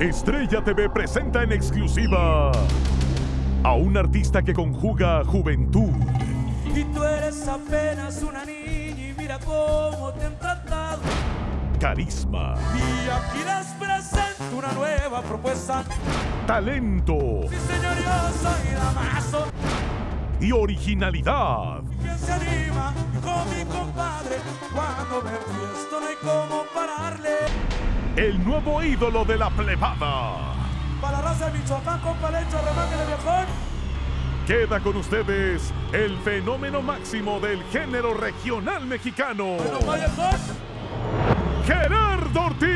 Estrella TV presenta en exclusiva a un artista que conjuga juventud, Y tú eres apenas una niña y mira cómo te han tratado. carisma, Y aquí les presento una nueva propuesta. talento Sí, señor, yo soy Damaso. y originalidad. ¿Quién se anima con mi compadre? Cuando me fiesto no hay cómo pararle. El nuevo ídolo de la plebada. Para la raza de Michoacán, con Palencho, remangue de viejón. Queda con ustedes el fenómeno máximo del género regional mexicano. Gerardo Ortiz.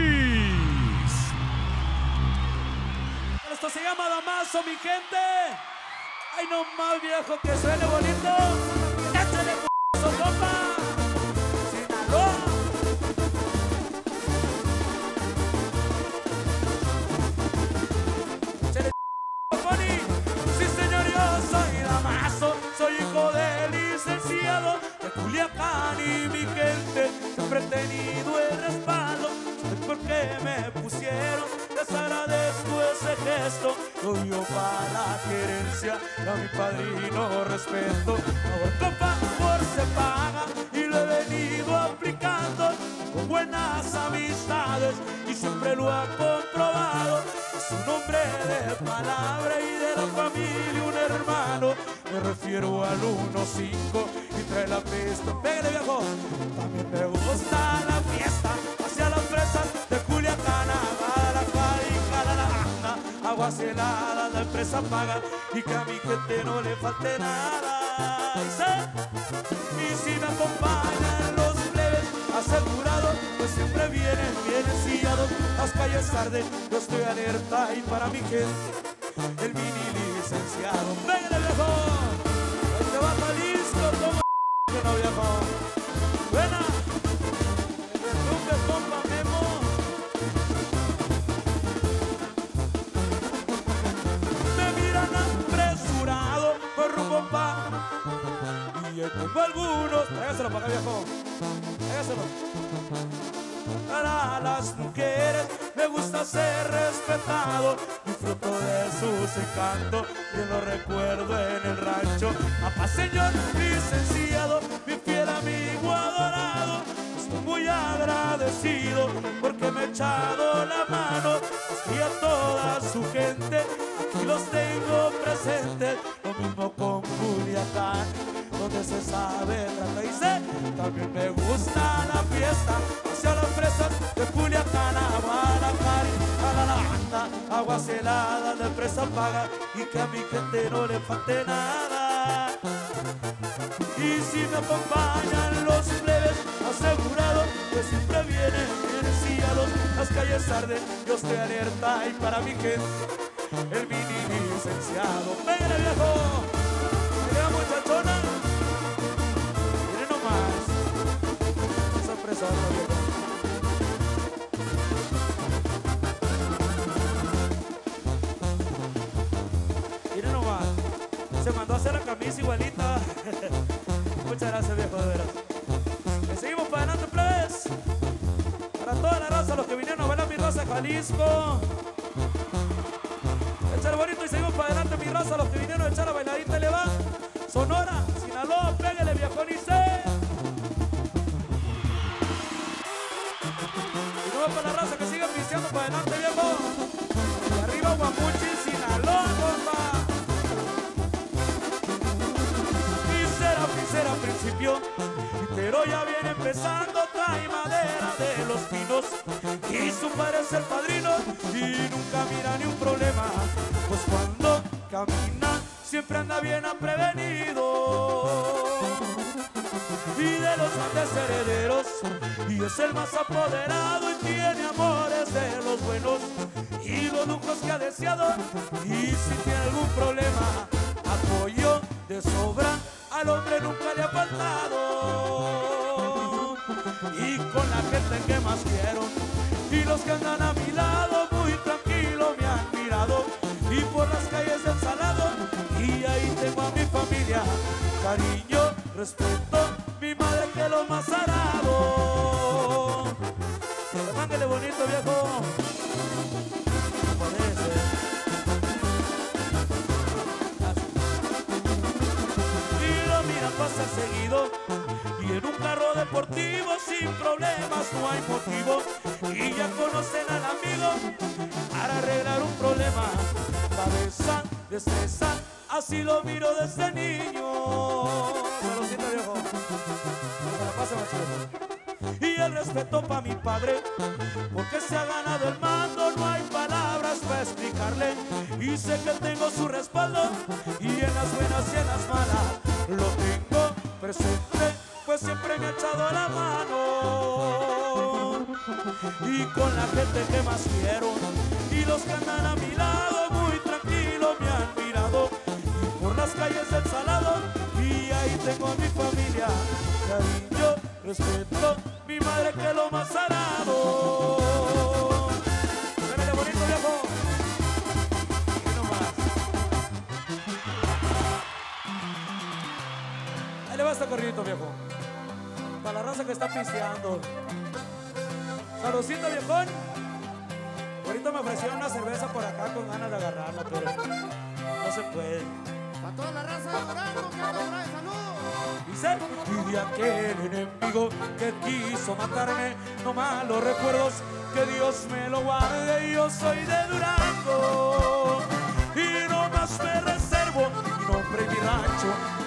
Esto se llama Damaso, mi gente. Ay, no más viejo que suene bonito. Échale compa. Siempre he tenido el respaldo. Es porque me pusieron, les agradezco ese gesto. Doy yo para la querencia y a mi padrino respeto. Ahora con favor se paga buenas amistades y siempre lo ha comprobado. Es un hombre de palabra y de la familia, un hermano. Me refiero al 1-5 y trae la pista. Pégale viejo. También me gusta la fiesta hacia las fresas de Culiacán, Guadalajara y Jalalajara. Aguas heladas, la empresa paga y que a mi gente no le falte nada. Y, sé, y si me acompañan vienen, vienen sillados. Las calles arden, yo estoy alerta y para mi gente, el mini licenciado. ¡Venga, viejo! Ahí te va Jalisco, como que no viejo. Buena. Retumbe, compa Memo. Me miran apresurado por rumbo pa y yo tengo algunos. Tráigaselo para acá, viejo. Para las mujeres me gusta ser respetado. Disfruto de sus encantos y lo recuerdo en el rancho. Papá, señor licenciado, mi fiel amigo adorado. Estoy muy agradecido porque me ha echado la mano y a toda su gente aquí los tengo presentes. Lo mismo con Culiacán, donde se sabe y sé. También me gusta la fiesta de Culiacán, a Guadalajara, a la lata, aguas heladas, la empresa paga y que a mi gente no le falte nada. Y si me acompañan los plebes asegurados que siempre vienen, vienen sillados, las calles arden, yo estoy alerta y para mi gente, el mini licenciado. ¡Venga viejo! ¡Venga muchachona! Miren nomás. Sorpresa, viejo. Miren camisa igualita. Muchas gracias, viejo, de veras. Le seguimos para adelante, plebes. Para toda la raza, los que vinieron a bailar mi raza Jalisco. Echar bonito y seguimos para adelante, mi raza, los que vinieron a echar a bailadita le va. Pero ya viene empezando, trae madera de los pinos. Y su padre es el padrino y nunca mira ni un problema. Pues cuando camina, siempre anda bien prevenido. Y de los grandes herederos, y es el más apoderado y tiene amores de los buenos y los lujos que ha deseado. Y si tiene algún problema, apoyo de sobra al hombre nunca le ha faltado. Y con la gente que más quiero, y los que andan a mi lado, muy tranquilo me han mirado. Y por las calles del salado, y ahí tengo a mi familia, cariño, respeto, mi madre que lo más arado. Mándele bonito, viejo. Seguido. Y en un carro deportivo sin problemas no hay motivo. Y ya conocen al amigo para arreglar un problema. Cabeza destreza así lo miro desde niño. Me lo siento viejo y el respeto para mi padre, porque se ha ganado el mando, no hay palabras para explicarle. Y sé que tengo su respaldo, y en las buenas y en las malas lo tengo pues siempre me ha echado la mano. Y con la gente que más quiero, y los que andan a mi lado, muy tranquilo me han mirado. Y por las calles del salado, y ahí tengo a mi familia, cariño, respeto mi madre que lo más sagrado. Va este corrido, viejo. Para la raza que está pisteando. Saludcita, viejón. Ahorita me ofrecieron una cerveza por acá con ganas de agarrarla, pero no se puede. Para toda la raza de Durango que anda saludos. Dice, y de aquel enemigo que quiso matarme, no malos recuerdos, que Dios me lo guarde, yo soy de Durango. Y no más me reservo mi nombre y mi rancho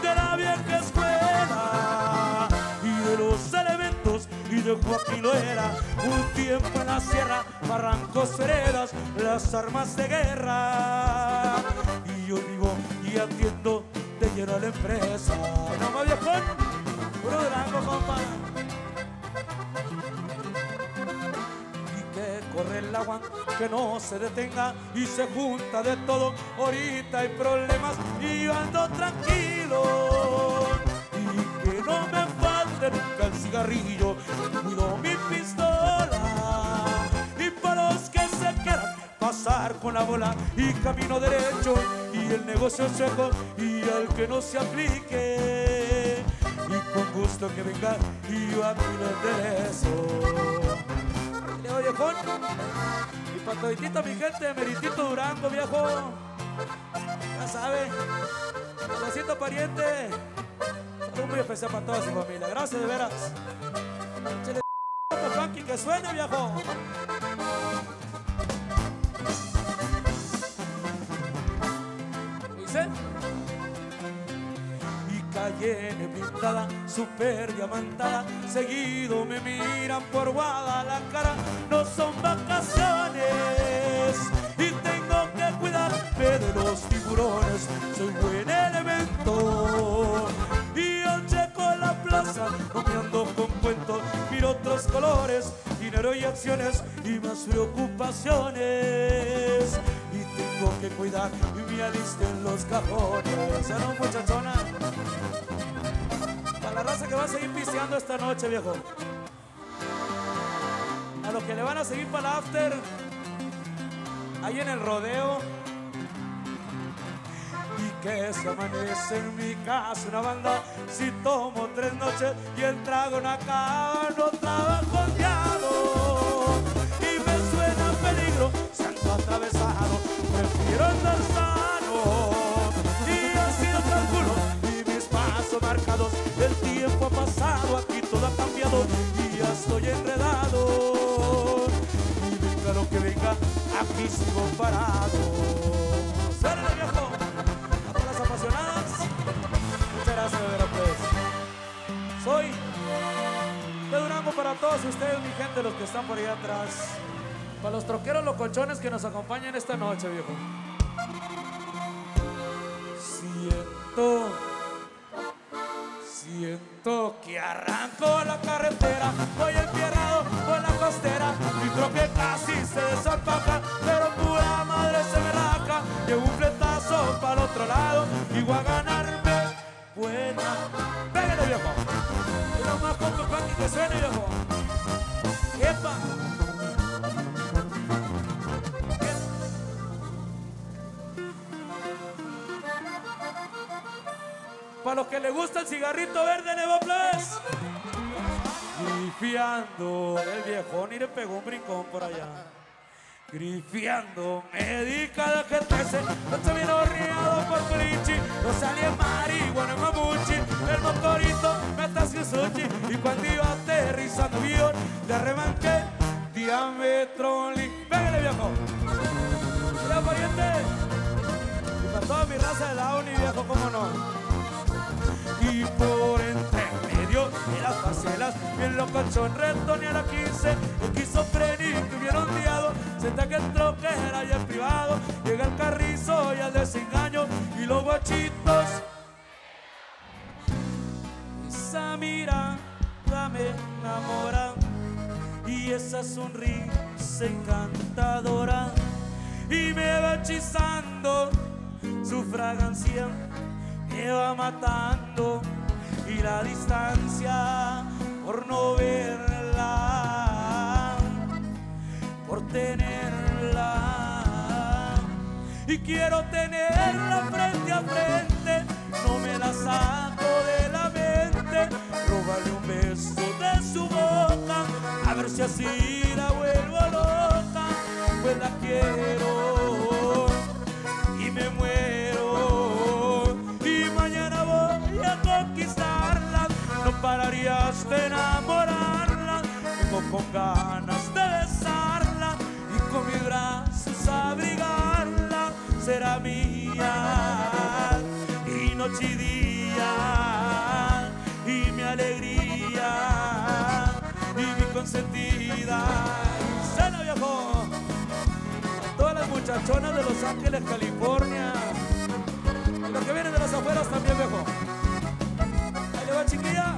Joaquín lo era un tiempo en la sierra, barrancos, veredas, las armas de guerra. Y yo vivo y atiendo de lleno a la empresa. No más viejón, puro Durango, compa. Y que corre el agua, que no se detenga y se junta de todo. Ahorita hay problemas y yo ando tranquilo. Y que no me falte cigarrillo, cuido mi pistola. Y para los que se quieran pasar con la bola y camino derecho y el negocio seco y al que no se aplique y con gusto que venga y yo aquí le enderezo. Leo viejón y para toditita mi gente, meritito Durango viejo, ya sabe, lo siento pariente, saludo muy especial para toda su familia, gracias de veras. Funky que suene viejo. Y Cayenne pintada, super diamantada, seguido me miran por Guadalajara, no son vacaciones y tengo que cuidarme de los tiburones, soy cuentos, miro otros colores, dinero y acciones y más preocupaciones y tengo que cuidar y me alisten los cajones. ¿Ya muchachona? Para la raza que va a seguir pisteando esta noche, viejo. A los que le van a seguir para el after, ahí en el rodeo. Que se amanece en mi casa una banda si tomo tres noches y el trago no acaba, no trabajo diablo. Y me suena peligro, santo atravesado, prefiero andar sano. Y así lo calculo, y mis pasos marcados, el tiempo ha pasado, aquí todo ha cambiado y ya estoy enredado. Y venga lo que venga, aquí sigo parado. ¡Suélale, viejo! Para todos ustedes, mi gente, los que están por ahí atrás. Para los troqueros locochones que nos acompañan esta noche, viejo. Siento, siento que arranco la carretera, voy empierrado por la costera, mi troque casi se desapaca, pero pura madre se me raca, llevo un fletazo para el otro lado, y voy a ganarme buena. Pégale, viejo. Y lo más con tu funky que suene, viejo. ¡Epa! Para los que les gusta el cigarrito verde, Nevo Plus. Y fiando el viejón y le pegó un brincón por allá. Grifiando médica de que 13 No vino riado por Culichi No salía marihuana mamuchi. El motorito me atasqué sushi Y cuando iba aterrizando avión Le arremanqué diámetro Pégale viejo. Mira pariente. Y para toda mi raza de la uni viejo, cómo no. Y por entre medio de las parcelas Bien locochón reto ni a la 15 esquizofrénico y bien ondeado Sienta que entró que era ya privado. Llega el carrizo y al desengaño. Y los guachitos. Esa mirada me enamora. Y esa sonrisa encantadora. Y me va hechizando Su fragancia. Me va matando. Y la distancia por no verla, tenerla. Y quiero tenerla frente a frente, no me la saco de la mente. Robarle un beso de su boca, a ver si así la vuelvo loca, pues la quiero y me muero. Y mañana voy a conquistarla, no pararías de enamorarla. Vengo con ganas de besarla con mis brazos abrigarla. Será mía y noche y día y mi alegría y mi consentida. Y cena viejo todas las muchachonas de Los Ángeles, California. Y los que vienen de las afueras también, viejo. Ahí le va, chiquilla.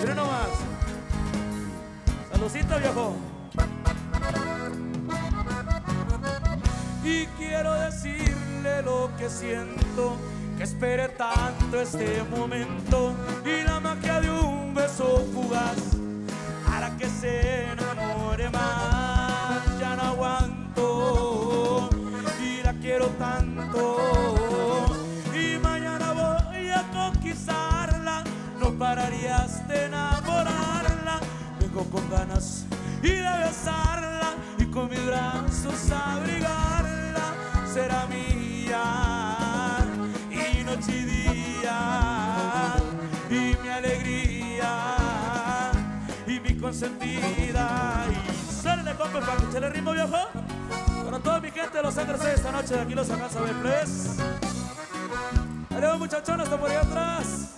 Miren nomás. Saludcita, viejo. Y quiero decirle lo que siento, que espere tanto este momento y la magia de un beso fugaz hará que se enamore más. Ya no aguanto y la quiero tanto. Y mañana voy a conquistarla, no pararías de enamorarla. Vengo con ganas y de besarla y con mis brazos abrigarla. Será mía y noche y día y mi alegría y mi consentida. Y sale compa para se le ritmo viejo. Para toda mi gente de Los Ángeles esta noche de aquí los Ángeles a ver, please. Adiós muchachones, hasta por ahí atrás.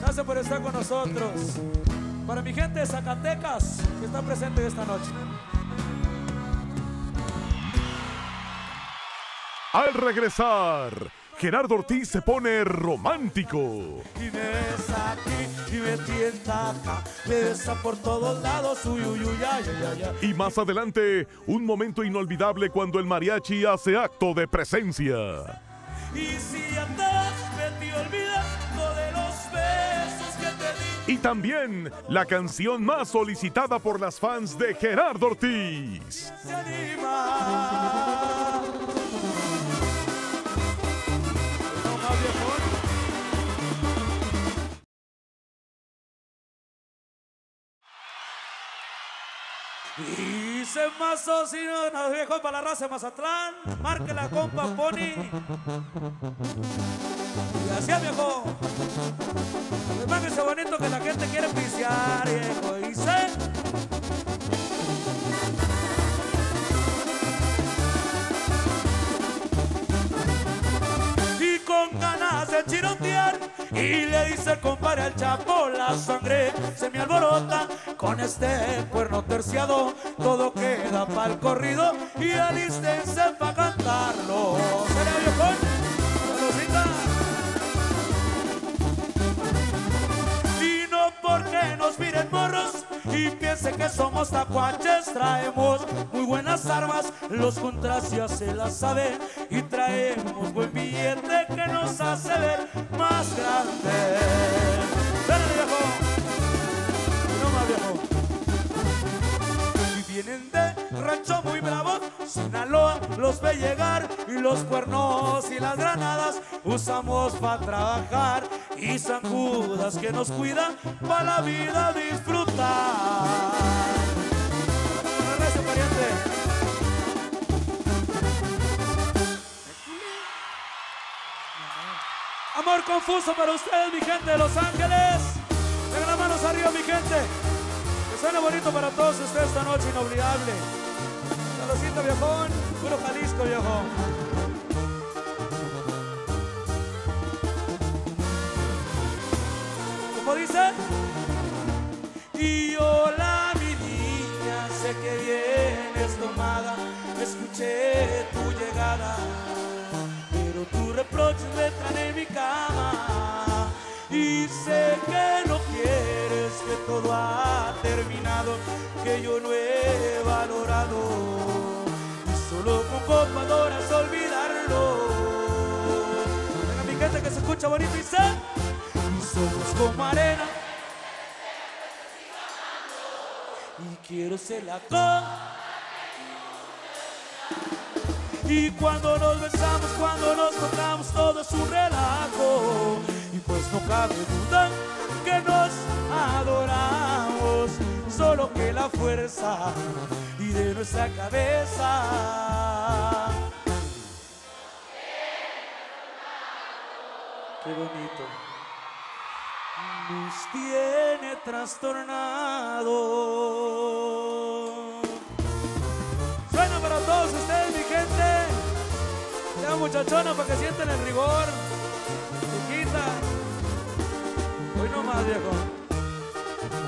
Gracias por estar con nosotros. Para mi gente de Zacatecas que está presente esta noche. Al regresar, Gerardo Ortiz se pone romántico. Y me besa aquí y me tienta acá. Me besa por todos lados. Uy, uy, uy, ay, ay, ay, ay. Y más adelante, un momento inolvidable cuando el mariachi hace acto de presencia. Y si andas metido olvidando de los besos que te di. Y también la canción más solicitada por las fans de Gerardo Ortiz. Se anima. Y se mazo si no nos dejó para la raza de Mazatlán. Marque la compa Pony. Gracias, viejo. Además que ese bonito que la gente quiere pisear, viejo. Con ganas de chirotear. Y le dice el compadre al chapo, la sangre se me alborota con este cuerno terciado. Todo queda pa'l corrido y alístense pa' cantarlo. ¿Será viejón? Saludcita. Y porque nos miren morros y piense que somos tacuaches, traemos muy buenas armas, los contras ya se las saben y traemos buen billete que nos hace ver más grande. Viejo, no más viejo. Vienen de rancho muy bravos, Sinaloa los ve llegar y los cuernos y las granadas usamos para trabajar y San Judas que nos cuida para la vida disfrutar. Amor confuso para ustedes, mi gente de Los Ángeles. De las manos arriba, mi gente. Que suene bonito para todos ustedes esta noche inolvidable. Saludcita, viejón. Puro Jalisco, viejo. ¿Cómo dice? Y hola, mi niña, sé que vienes tomada. Escuché tu llegada pero tus reproches me en mi cama y sé que no que todo ha terminado, que yo no he valorado y solo con copa adoras olvidarlo. Venga mi gente que se escucha bonito y sé, y somos como arena. Y quiero ser la copa y cuando nos besamos, cuando nos tocamos, todo es un relajo. Y pues no cabe duda que nos adoramos, solo que la fuerza y de nuestra cabeza. Qué bonito. Nos tiene trastornado. Suena para todos ustedes, mi gente. Sea muchachona para que sienten el rigor. Más, viejo.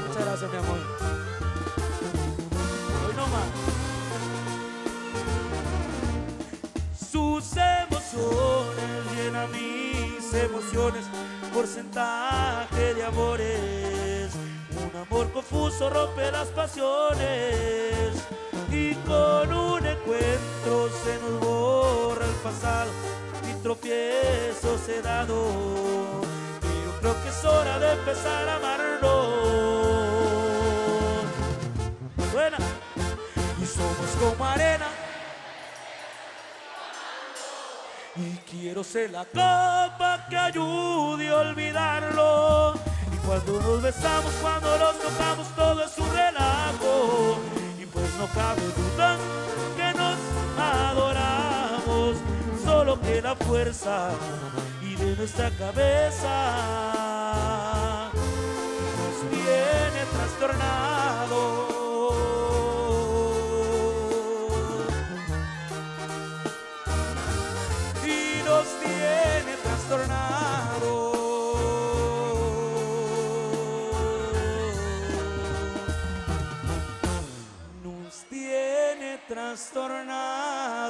Muchas gracias, mi amor. Hoy no más. Sus emociones llenan mis emociones. Porcentaje de amores. Un amor confuso rompe las pasiones y con un encuentro se nos borra el pasado y tropiezo se dado. Y creo que es hora de empezar a amarnos. Buena. Y somos como arena. Y quiero ser la copa que ayude a olvidarlo. Y cuando nos besamos, cuando nos tocamos, todo es un relajo pues no cabe duda que nos adoramos, solo que la fuerza y nuestra cabeza nos tiene trastornado. Y nos tiene trastornado. trastornado.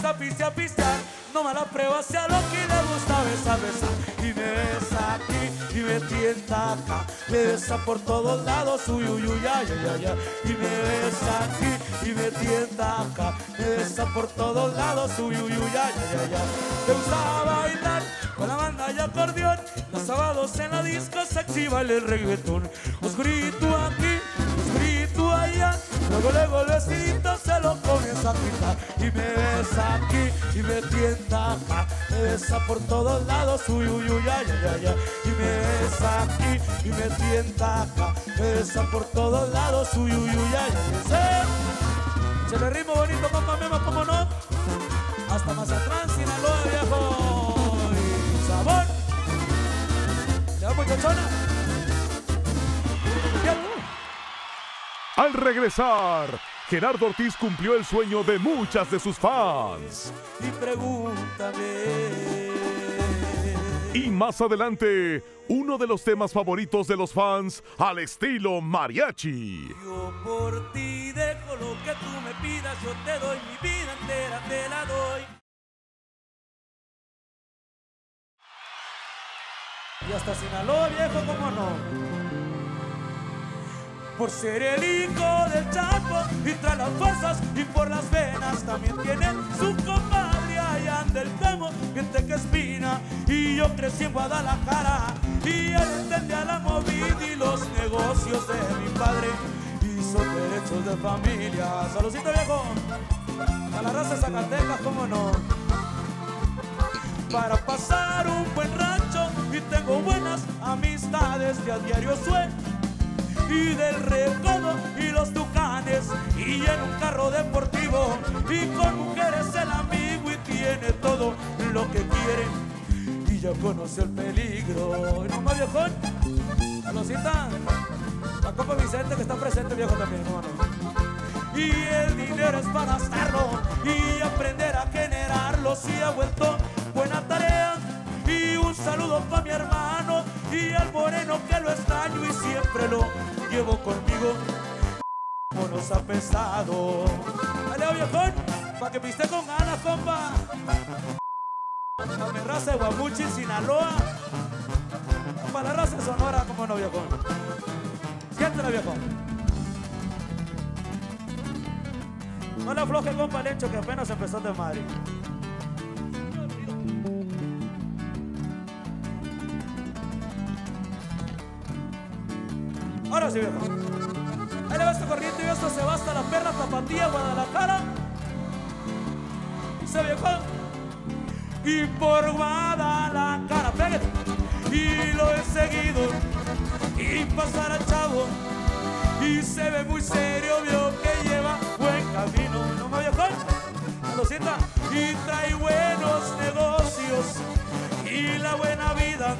Gusta pistear, pistear. No me prueba, sea lo que le gusta besar, besar. Y me besa aquí y me tienta acá. Me besa por todos lados, uy, uy, uy, ay, ay. Y me besa aquí y me tienta acá. Me besa por todos lados, uy, uy, uy, ay, ay. Te gusta bailar con la banda y acordeón. Los sábados en la disco sexy baila el reggaetón. Oscurito aquí, oscurito allá. Luego, luego el lo comienza a quitar. Y me besa aquí y me tienta acá. Me besa por todos lados, uy, uy, uy, ay, ay, ay. Y me besa aquí y me tienta acá. Me besa por todos lados, uy, uy, uy, ay, ay. Se le ritmo bonito, compa Memo, ¿cómo no? Hasta más atrás, Sinaloa, viejo. Y sabor. Ya, muchachona. Al regresar, Gerardo Ortiz cumplió el sueño de muchas de sus fans. Y pregúntame. Y más adelante, uno de los temas favoritos de los fans al estilo mariachi. Yo por ti dejo lo que tú me pidas, yo te doy mi vida entera, te la doy. Y hasta Sinaloa, viejo, cómo no. Por ser el hijo del Chapo y trae las fuerzas y por las venas también tiene su compadre allá anda el temo, gente que espina y yo crecí en Guadalajara y él entendía la movida y los negocios de mi padre son derechos de familia. Saludcito viejo, a la raza de Zacatecas, cómo no. para pasar un buen rancho y tengo buenas amistades que a diario sueño y del recodo y los tucanes y en un carro deportivo y con mujeres el amigo y tiene todo lo que quiere y ya conoce el peligro. ¿Y no más viejón? Saludcita. La Copa Vicente que está presente viejo también, hermano. Y el dinero es para gastarlo y aprender a generarlo si ha vuelto buena tarea. Y un saludo para mi hermano y al moreno que lo extraño y siempre lo llevo conmigo. Como nos ha pesado. Dale, viejón, para que piste con ganas, compa. Para mi raza de Guamuchi, Sinaloa. Para la raza Sonora, como no, viejón. Siéntela, viejo. No le afloje, compa, el hecho que apenas empezó de madre. Ahí le va esta corriente y esto se va hasta la perra Tapatía, Guadalajara. Y se viejo. Y por Guadalajara, pégate. Y lo he seguido. Y pasar al chavo. Y se ve muy serio, vio que lleva buen camino. No me viejo. Lo sienta. Y trae buenos negocios. Y la buena vida.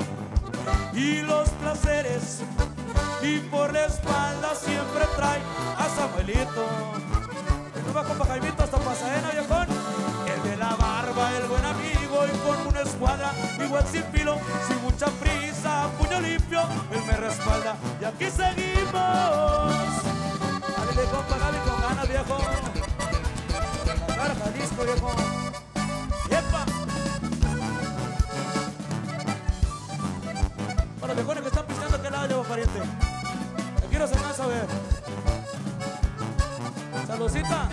Y los placeres y por la espalda siempre trae a Samuelito. No va compa Jaimito hasta Pasadena, viejón. El de la barba, el buen amigo y con una escuadra igual sin filo, sin mucha prisa, puño limpio, él me respalda y aquí seguimos. Dale, compa Gaby con ganas, viejo. Agarra Jalisco, viejo. ¡Epa! Para los viejones que están pisando, ¿qué lado llevo, pariente? Quiero hacer más a ver. Saludcita.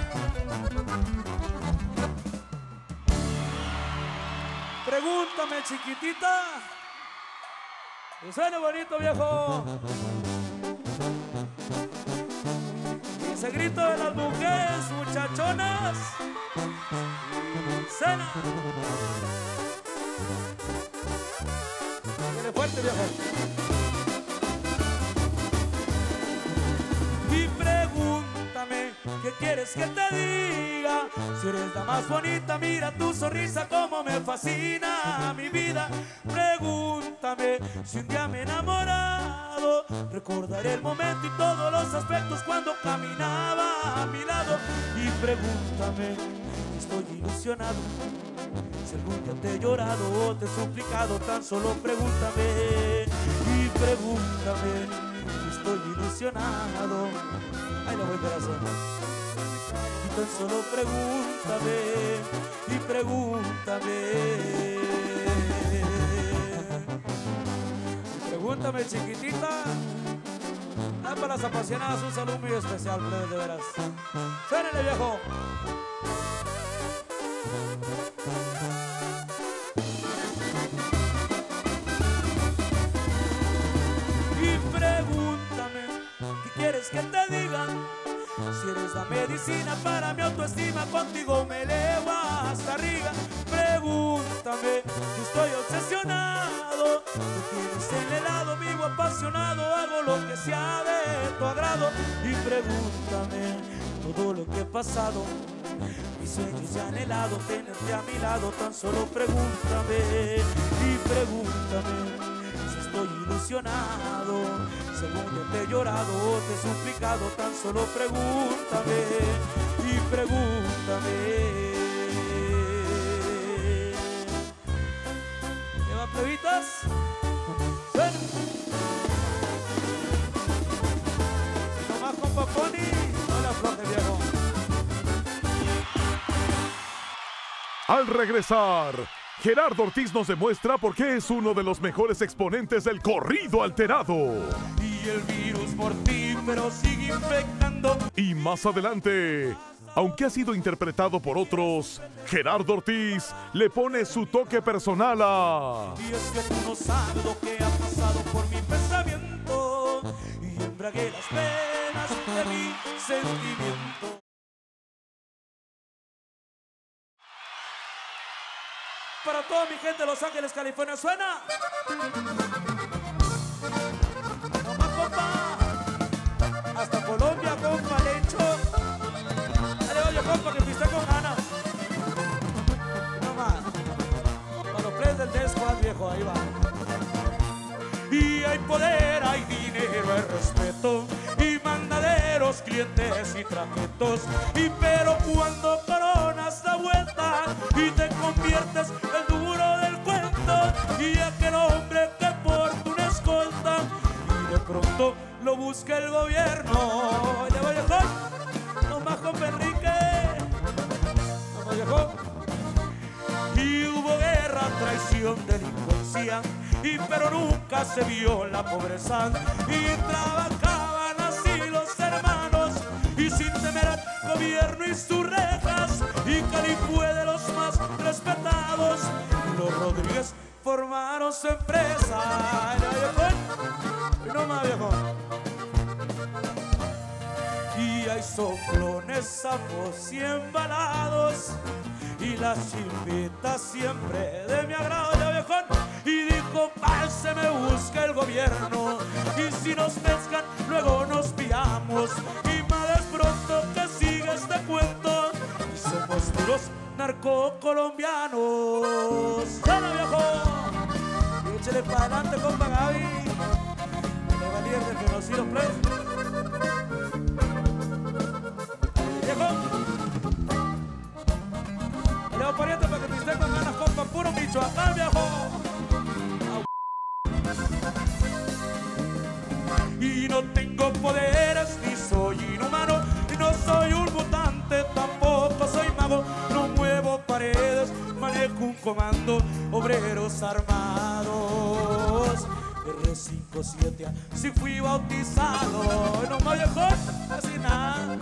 Pregúntame, chiquitita. Que suene bonito, viejo. Ese grito de las mujeres, muchachonas. Cena. Tiene fuerte, viejo. Quieres que te diga. Si eres la más bonita, mira tu sonrisa como me fascina mi vida. Pregúntame si un día me he enamorado. Recordaré el momento y todos los aspectos cuando caminaba a mi lado. Y pregúntame estoy ilusionado. Si algún día te he llorado o te he suplicado, tan solo pregúntame. Y pregúntame estoy ilusionado. Ay, lo voy corazón. Solo pregúntame, y pregúntame. Pregúntame, chiquitita. Ah, para las apasionadas un saludo muy especial, de veras. Suénele, viejo. Medicina para mi autoestima, contigo me elevo hasta arriba. Pregúntame, estoy obsesionado. Tú tienes el helado, vivo apasionado, hago lo que sea de tu agrado. Y pregúntame todo lo que he pasado. Mis sueños ya anhelado, tenerte a mi lado, tan solo pregúntame. Y pregúntame ilusionado. Día te he llorado te he suplicado, tan solo pregúntame y pregúntame. ¿Qué va, plebitas? Suena. Nomás con Paponi, no la afloje, viejo. Al regresar, Gerardo Ortiz nos demuestra por qué es uno de los mejores exponentes del corrido alterado. Y el virus mortífero sigue infectando. Y más adelante, aunque ha sido interpretado por otros, Gerardo Ortiz le pone su toque personal a... Y es que tú no sabes lo que ha pasado por mi pensamiento y embragué las penas de mi sentimiento. Para toda mi gente de Los Ángeles, California, ¿suena? Hasta Colombia, compa, Lencho. Dale, oye, compa, que piste con ganas. Nomás. Para los plays del Death Squad, viejo, ahí va. Y hay poder, hay dinero, hay respeto y mandaderos, clientes y trajetos. Y pero cuando coronas la vuelta y te conviertes el duro del cuento y aquel hombre que porta una escolta y de pronto lo busca el gobierno. Ya voy a no con Enrique, no viejo. Y hubo guerra, traición, delincuencia y pero nunca se vio la pobreza y trabajaban gobierno y sus rejas y Cali fue de los más respetados. Los Rodríguez formaron su empresa. Y no más viejo. Y hay soplones, sapos y embalados y las chimbitas siempre de mi agrado. Viejón y dijo pal se me busca el gobierno y si nos pescan luego nos pillamos y más pronto que sigue este cuento y somos puros narcocolombianos ¡Sana viejo! Y échale para adelante compa Gaby le va líder de conocido play viejo Leo Pariente para que te esté con ganas, compa, puro Michoacán, viejo. Comando, obreros armados. R57, si fui bautizado, no me viejo, así nada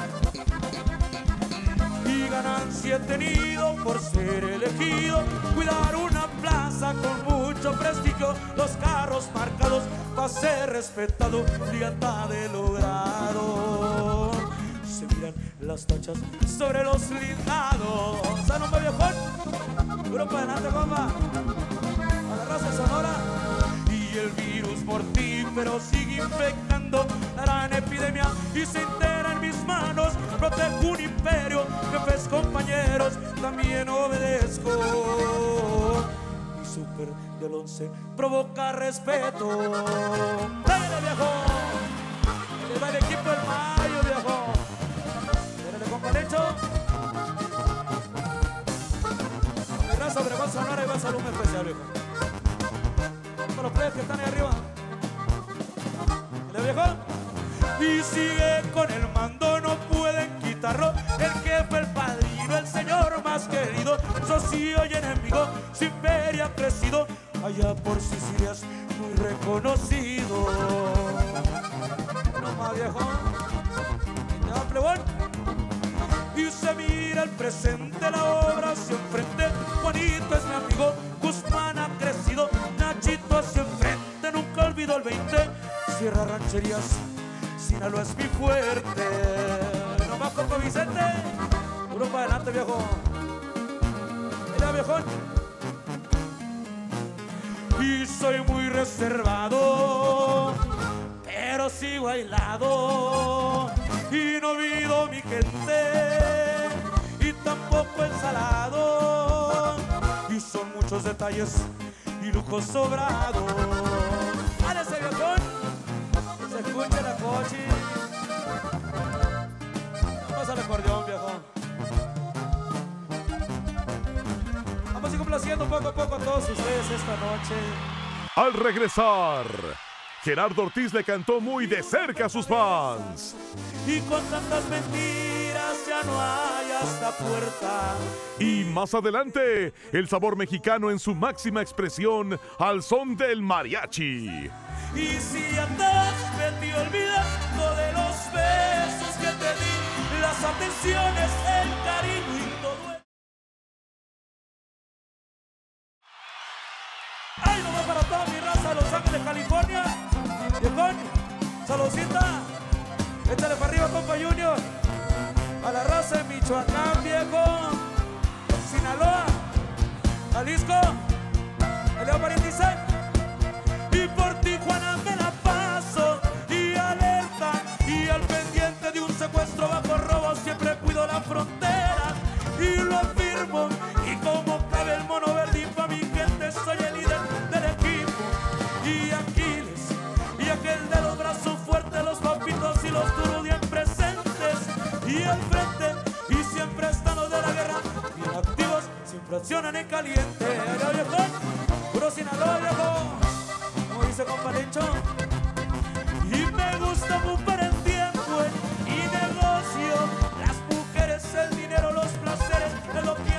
y ganancia he tenido por ser elegido. Cuidar una plaza con mucho prestigio, los carros marcados para ser respetado, libertad de logrado. Se miran las tachas sobre los blindados. ¿A nombre viejón? Duro para adelante, compa. A la raza sonora. Y el virus mortífero sigue infectando la gran epidemia y se entera en mis manos. Protejo un imperio, jefes, compañeros, también obedezco. Mi super del once provoca respeto. ¡Dale, viejo! Le va el equipo del Mayo, viejo. Dale, compa Lecho. Mi raza Obregón Sonora y va a un especial, viejo. Para plebes que están ahí arriba. ¿Le viejo? Y sigue con el mando, no pueden quitarlo. El jefe, el padrino, el señor más querido, socio y enemigo, su imperio ha crecido. Allá por Sicilia muy reconocido. No más viejo. Ya, plebón. Y se mira el presente, la obra hacia enfrente. Juanito es mi amigo, Guzmán ha crecido, Nachito hacia enfrente, nunca olvido el 20. Cierra rancherías, Sinaloa es mi fuerte. No más compa Vicente, uno para adelante, viejo. Mira, viejón. Y soy muy reservado, pero sigo aislado. Y no olvido mi gente, y tampoco el salado. Y son muchos detalles y lujos sobrados. ¡Dale ese viejón! Se escucha la coche. Vamos al acordeón, viejo. Vamos a ir complaciendo poco a poco a todos ustedes esta noche. Al regresar, Gerardo Ortiz le cantó muy de cerca a sus fans. Y con tantas mentiras ya no hay hasta puerta. Y más adelante, el sabor mexicano en su máxima expresión al son del mariachi. Y si andas metido olvidando de los besos que te di, las atenciones, el cariño y todo el... ¡Ay, no va para toda mi raza de Los Ángeles, California! Viejón, saludcita. Échale para arriba, compa Junior. A la raza de Michoacán, viejo. Sinaloa. Jalisco, el Leo Pariente dice, y por Tijuana me la paso y alerta y al pendiente de un secuestro bajo robo siempre cuido la frontera y siempre están los de la guerra. Bien activos siempre accionan en caliente. Allá, viejo puro Sinaloa viejo. Como dice compa Lencho y me gusta ocupar el tiempo y negocio. Las mujeres, el dinero, los placeres, de lo que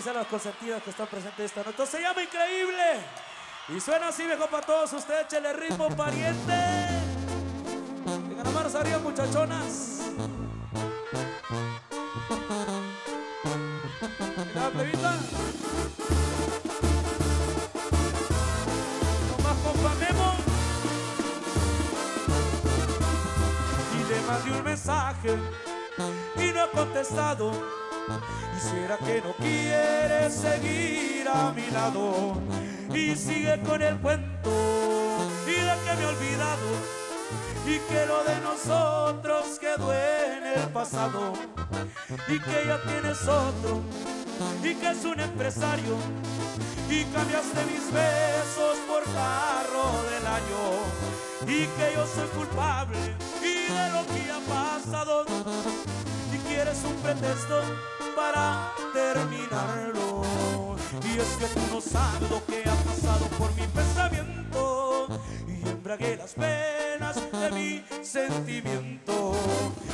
especial a las consentidas que están presentes esta noche. Se llama Increíble. Y suena así, viejo, para todos ustedes. Échale ritmo, pariente. Tengan las manos arriba, muchachonas. Mira, plebita. Nomás compa Memo. Y le mandé un mensaje y no ha contestado. ¿Y será que no quiere seguir a mi lado? Y sigue con el cuento y de que me he olvidado y que lo de nosotros quedó en el pasado. Y que ya tienes otro y que es un empresario y cambiaste mis besos por carro del año. Y que yo soy culpable y de lo que ha pasado quieres un pretexto para terminarlo. Y es que tú no sabes lo que ha pasado por mi pensamiento y embragué las penas de mi sentimiento.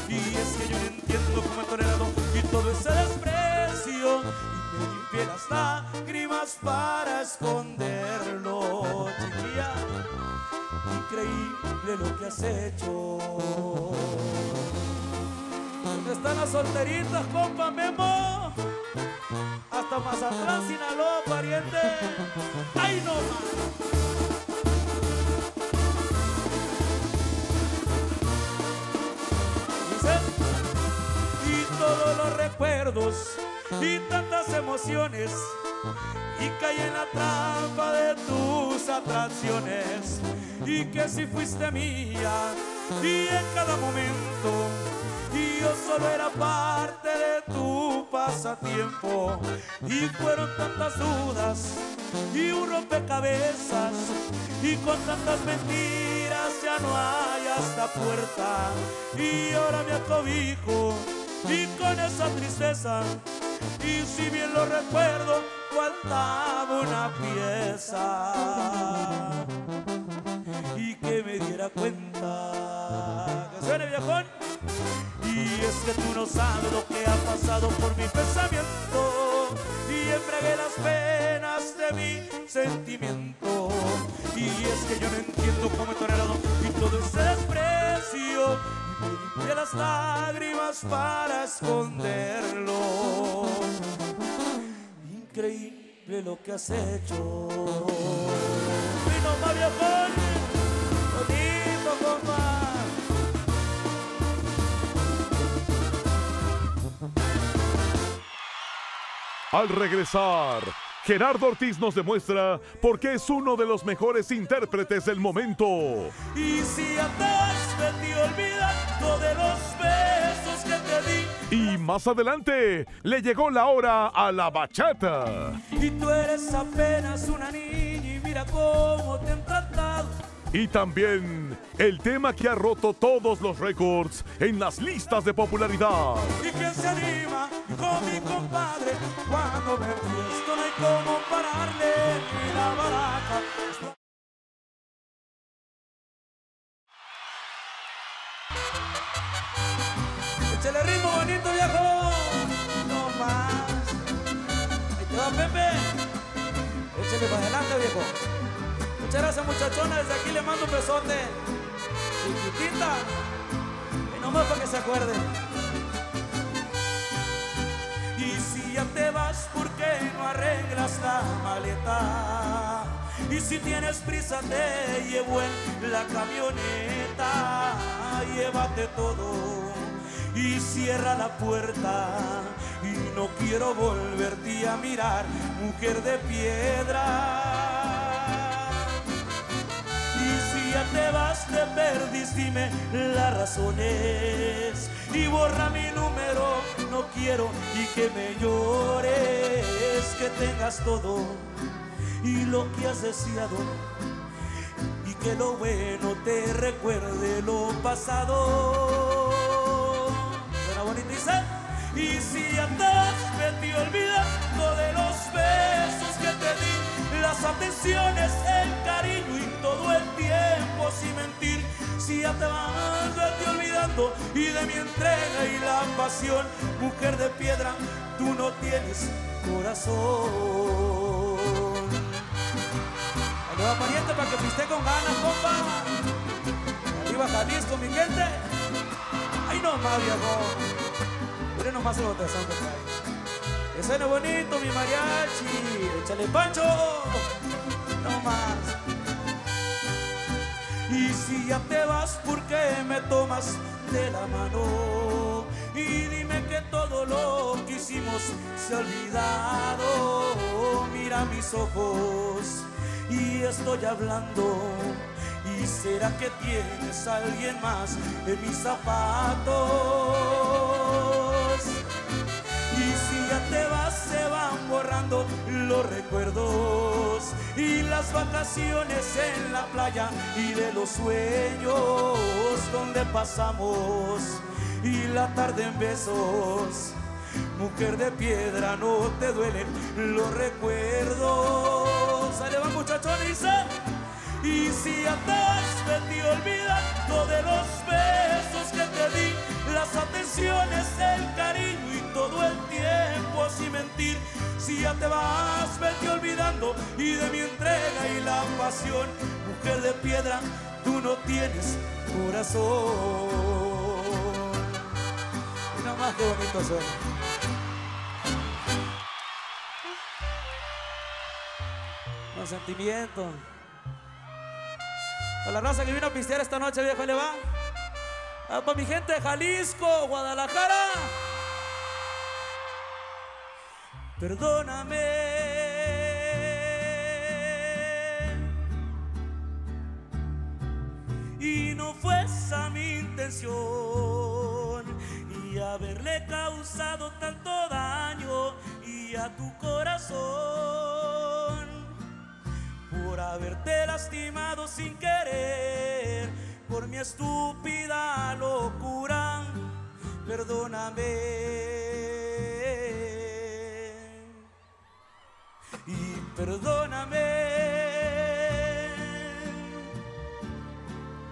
Y es que yo no entiendo cómo he tolerado y todo ese desprecio y me limpié las lágrimas para esconderlo. Chiquilla, increíble lo que has hecho. ¿Dónde están las solteritas, compa Memo? Hasta más atrás, Sinaloa, pariente. ¡Ay, no más! Todos los recuerdos y tantas emociones y caí en la trampa de tus atracciones y que si fuiste mía y en cada momento yo solo era parte de tu pasatiempo. Y fueron tantas dudas y un rompecabezas y con tantas mentiras ya no hay hasta puerta. Y ahora me acobijo y con esa tristeza y si bien lo recuerdo faltaba una pieza. Y que me diera cuenta. Que suene viejón y es que tú no sabes lo que ha pasado por mi pensamiento y embragué las penas de mi sentimiento. Y es que yo no entiendo cómo he tolerado y todo ese desprecio y me las lágrimas para esconderlo. Increíble lo que has hecho. Vino Mario Con, bonito compa. Al regresar, Gerardo Ortiz nos demuestra por qué es uno de los mejores intérpretes del momento. Y si andas me te olvidando de los besos que te di. Y más adelante, le llegó la hora a la bachata. Y tú eres apenas una niña y mira cómo te han tratado. Y también el tema que ha roto todos los récords en las listas de popularidad. Y quién se anima con mi compadre cuando me fiesto no hay como pararle ni la baraja. Échale ritmo bonito viejo, no más. Ahí te va Pepe, échale para adelante viejo. Muchas gracias muchachona, desde aquí le mando un besote. Chiquitita, y nomás para que se acuerden. Y si ya te vas, ¿por qué no arreglas la maleta? Y si tienes prisa, te llevo en la camioneta. Llévate todo y cierra la puerta. Y no quiero volverte a mirar, mujer de piedra. Te vas, te perdís, dime las razones. Y borra mi número, no quiero y que me llores, que tengas todo y lo que has deseado. Y que lo bueno te recuerde lo pasado. Suena bonito. Y si andas, me te olvidando de los besos las atenciones, el cariño y todo el tiempo sin mentir. Si ya te vas, vete olvidando y de mi entrega y la pasión, mujer de piedra, tú no tienes corazón. Va pariente para que piste con ganas, compa. Arriba Jalisco, mi gente. Ahí nomás, viejo. Miren nomás el botezón que trae. Que suene bonito, mi mariachi. Échale pancho. No más. Y si ya te vas, ¿por qué me tomas de la mano? Y dime que todo lo que hicimos se ha olvidado. Mira mis ojos y estoy hablando. ¿Y será que tienes a alguien más en mis zapatos? Borrando los recuerdos y las vacaciones en la playa y de los sueños donde pasamos y la tarde en besos. Mujer de piedra, no te duelen los recuerdos. Sale va muchachón y dice. Y si andas, vete olvidando de los besos que te di, las atenciones, el cariño y todo el tiempo sin mentir. Ya te vas, vete olvidando y de mi entrega y la pasión, mujer de piedra, tú no tienes corazón. Y nada más que bonito suena. Con sentimiento. A la raza que vino a pistear esta noche, viejo, le va. Ah, para mi gente de Jalisco, Guadalajara. Perdóname. Y no fue esa mi intención. Y haberle causado tanto daño y a tu corazón por haberte lastimado sin querer, por mi estúpida locura, perdóname. Perdóname.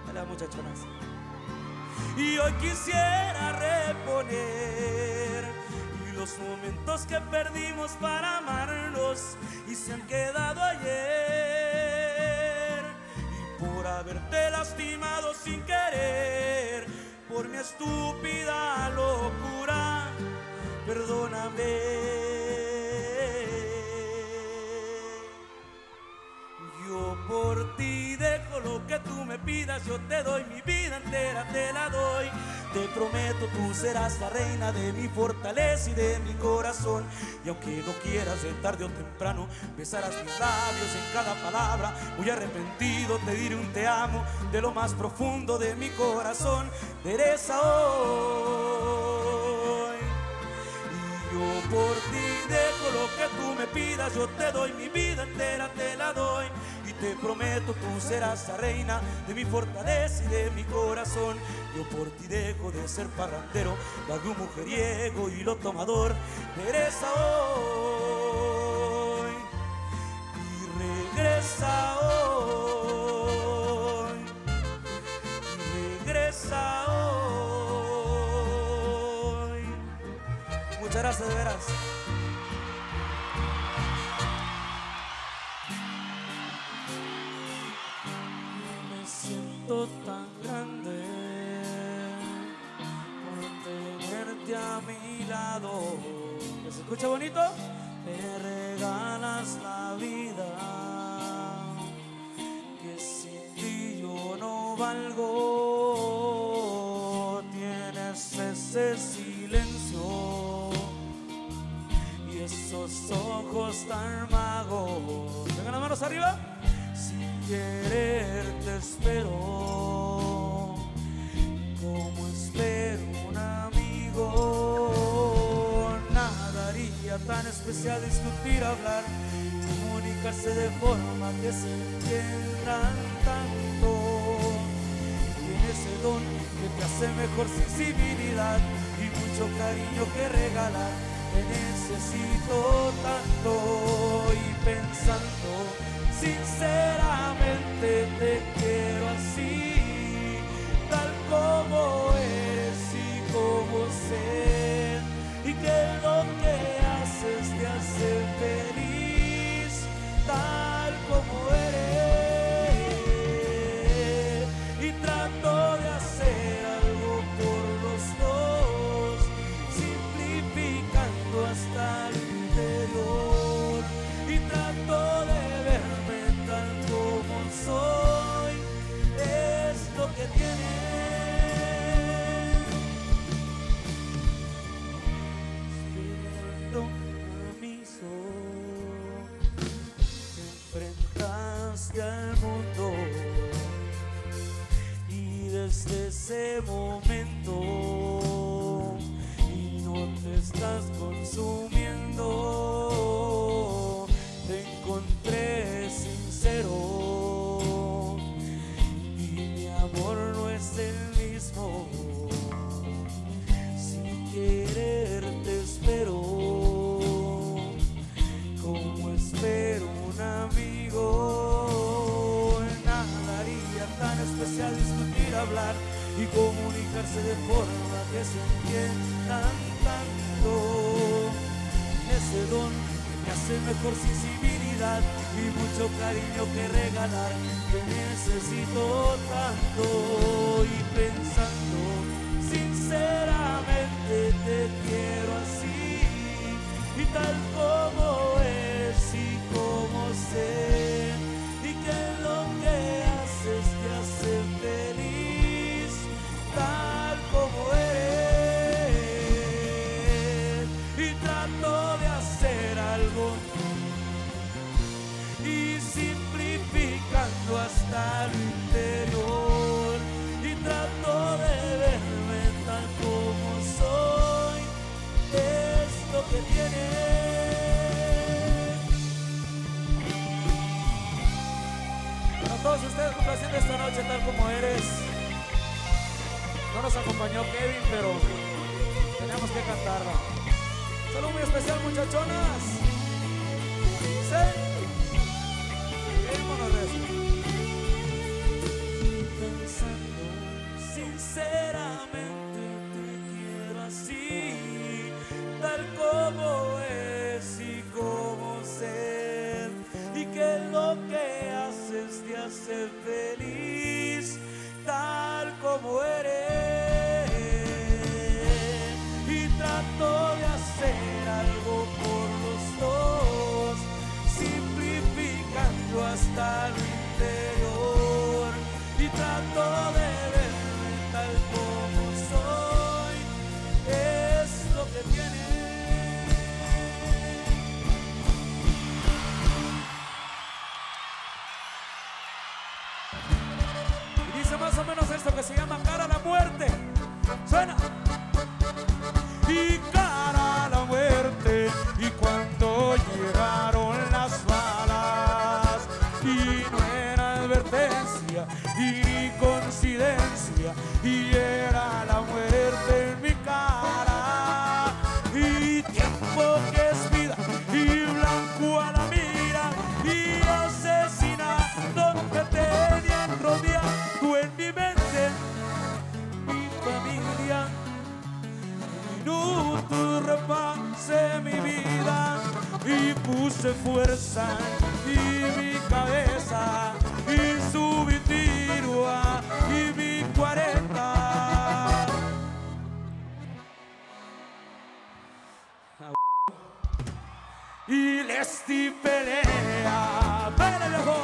A las muchachonas. Y hoy quisiera reponer. Y los momentos que perdimos para amarnos y se han quedado ayer. Y por haberte lastimado sin querer, por mi estúpida locura, perdóname. Yo por ti dejo lo que tú me pidas, yo te doy mi vida entera, te la doy. Te prometo, tú serás la reina de mi fortaleza y de mi corazón. Y aunque no quieras, de tarde o temprano, besarás mis labios en cada palabra. Muy arrepentido, te diré un te amo de lo más profundo de mi corazón. Teresa hoy. Y yo por ti dejo lo que tú me pidas, yo te doy mi vida entera, te la doy. Y te prometo, tú serás la reina de mi fortaleza y de mi corazón. Yo por ti dejo de ser parrandero, vago mujeriego y lo tomador. Teresa hoy y regresa hoy. Regresa hoy. Muchas gracias, de veras. Vengan las manos arriba. Sin querer te espero, como espero un amigo. Nada haría tan especial discutir, hablar, comunicarse de forma que se entiendan tanto. Tiene ese don que te hace mejor sensibilidad y mucho cariño que regalar. Te necesito tanto y pensando sinceramente te hablar y comunicarse de forma que se entiendan tanto. Ese don que me hace mejor sensibilidad y mucho cariño que regalar. Te necesito tanto y pensando sinceramente te quiero así y tal como es y como sé todos ustedes complaciendo esta noche tal como eres. No nos acompañó Kevin pero tenemos que cantarla saludo muy especial muchachonas. ¿Sí? hace feliz tal como eres. Y trato de hacer algo por los dos, simplificando hasta lo interno. menos esto que se llama cara a la muerte. Suena. Hace fuerza y mi cabeza y su vitirua y mi cuarenta. Y les di pelea, pelea viejo,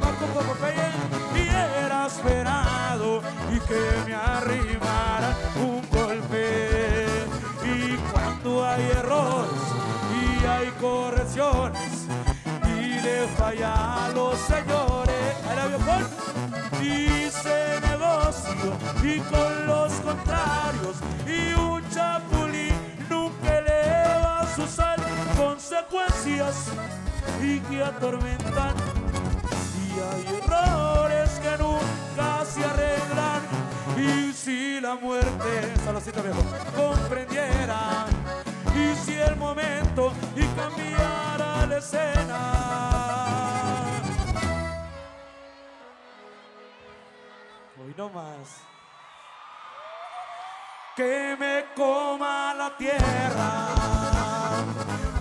Marco Popeye, y era esperado y que me arrimara un golpe. Y cuando hay errores y correcciones y le falla a los señores, viejón, hice negocio y con los contrarios y un chapulín nunca eleva sus sal. Consecuencias y que atormentan. Y hay errores que nunca se arreglan. Y si la muerte saludcita viejo comprendiera y el momento y cambiara la escena. Hoy no más. Que me coma la tierra.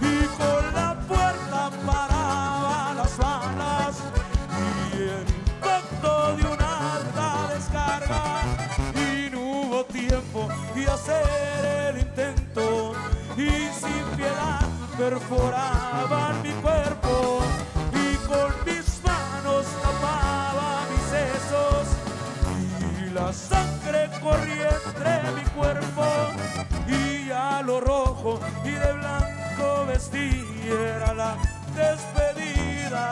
Y con la puerta paraba las balas y el impacto de una alta descarga. Y no hubo tiempo de hacer perforaban mi cuerpo y con mis manos tapaba mis sesos y la sangre corría entre mi cuerpo y a lo rojo y de blanco vestía la despedida.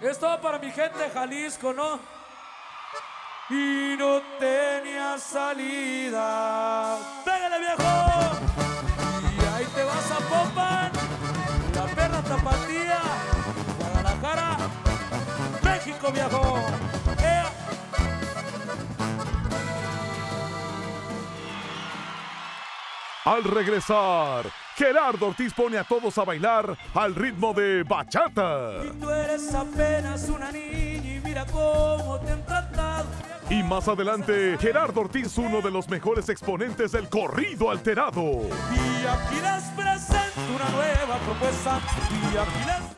Esto para mi gente Jalisco, ¿no? Y no tenía salida. ¡Pégale, viejo! Y ahí te vas a Popan, la perra tapatía, Guadalajara, México, viejo. ¡Ea! Al regresar, Gerardo Ortiz pone a todos a bailar al ritmo de bachata. Y tú eres apenas una niña y mira cómo te han tratado. Y más adelante, Gerardo Ortiz, uno de los mejores exponentes del corrido alterado. Y aquí les una nueva propuesta. Y aquí les...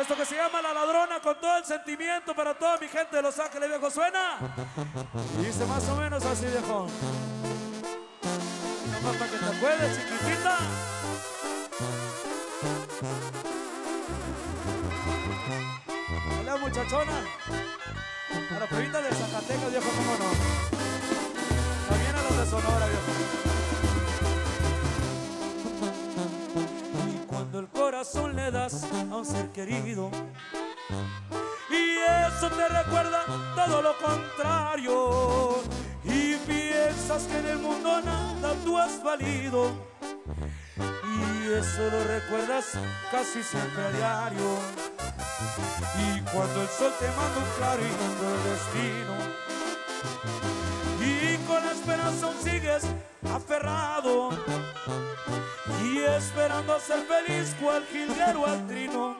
Esto que se llama La Ladrona con todo el sentimiento para toda mi gente de Los Ángeles, viejo. ¿Suena? Y dice más o menos así, viejo. Nomás para que te acuerdes, chiquitita. A la pruebita de Zacatecas, viejo, cómo no. También a los de Sonora, viejo. Y cuando el corazón le das a un ser querido y eso te recuerda todo lo contrario y piensas que en el mundo nada tú has valido y eso lo recuerdas casi siempre a diario. Y cuando el sol te manda un clarito el destino y con la esperanza sigues aferrado y esperando ser feliz cual jilguero al trino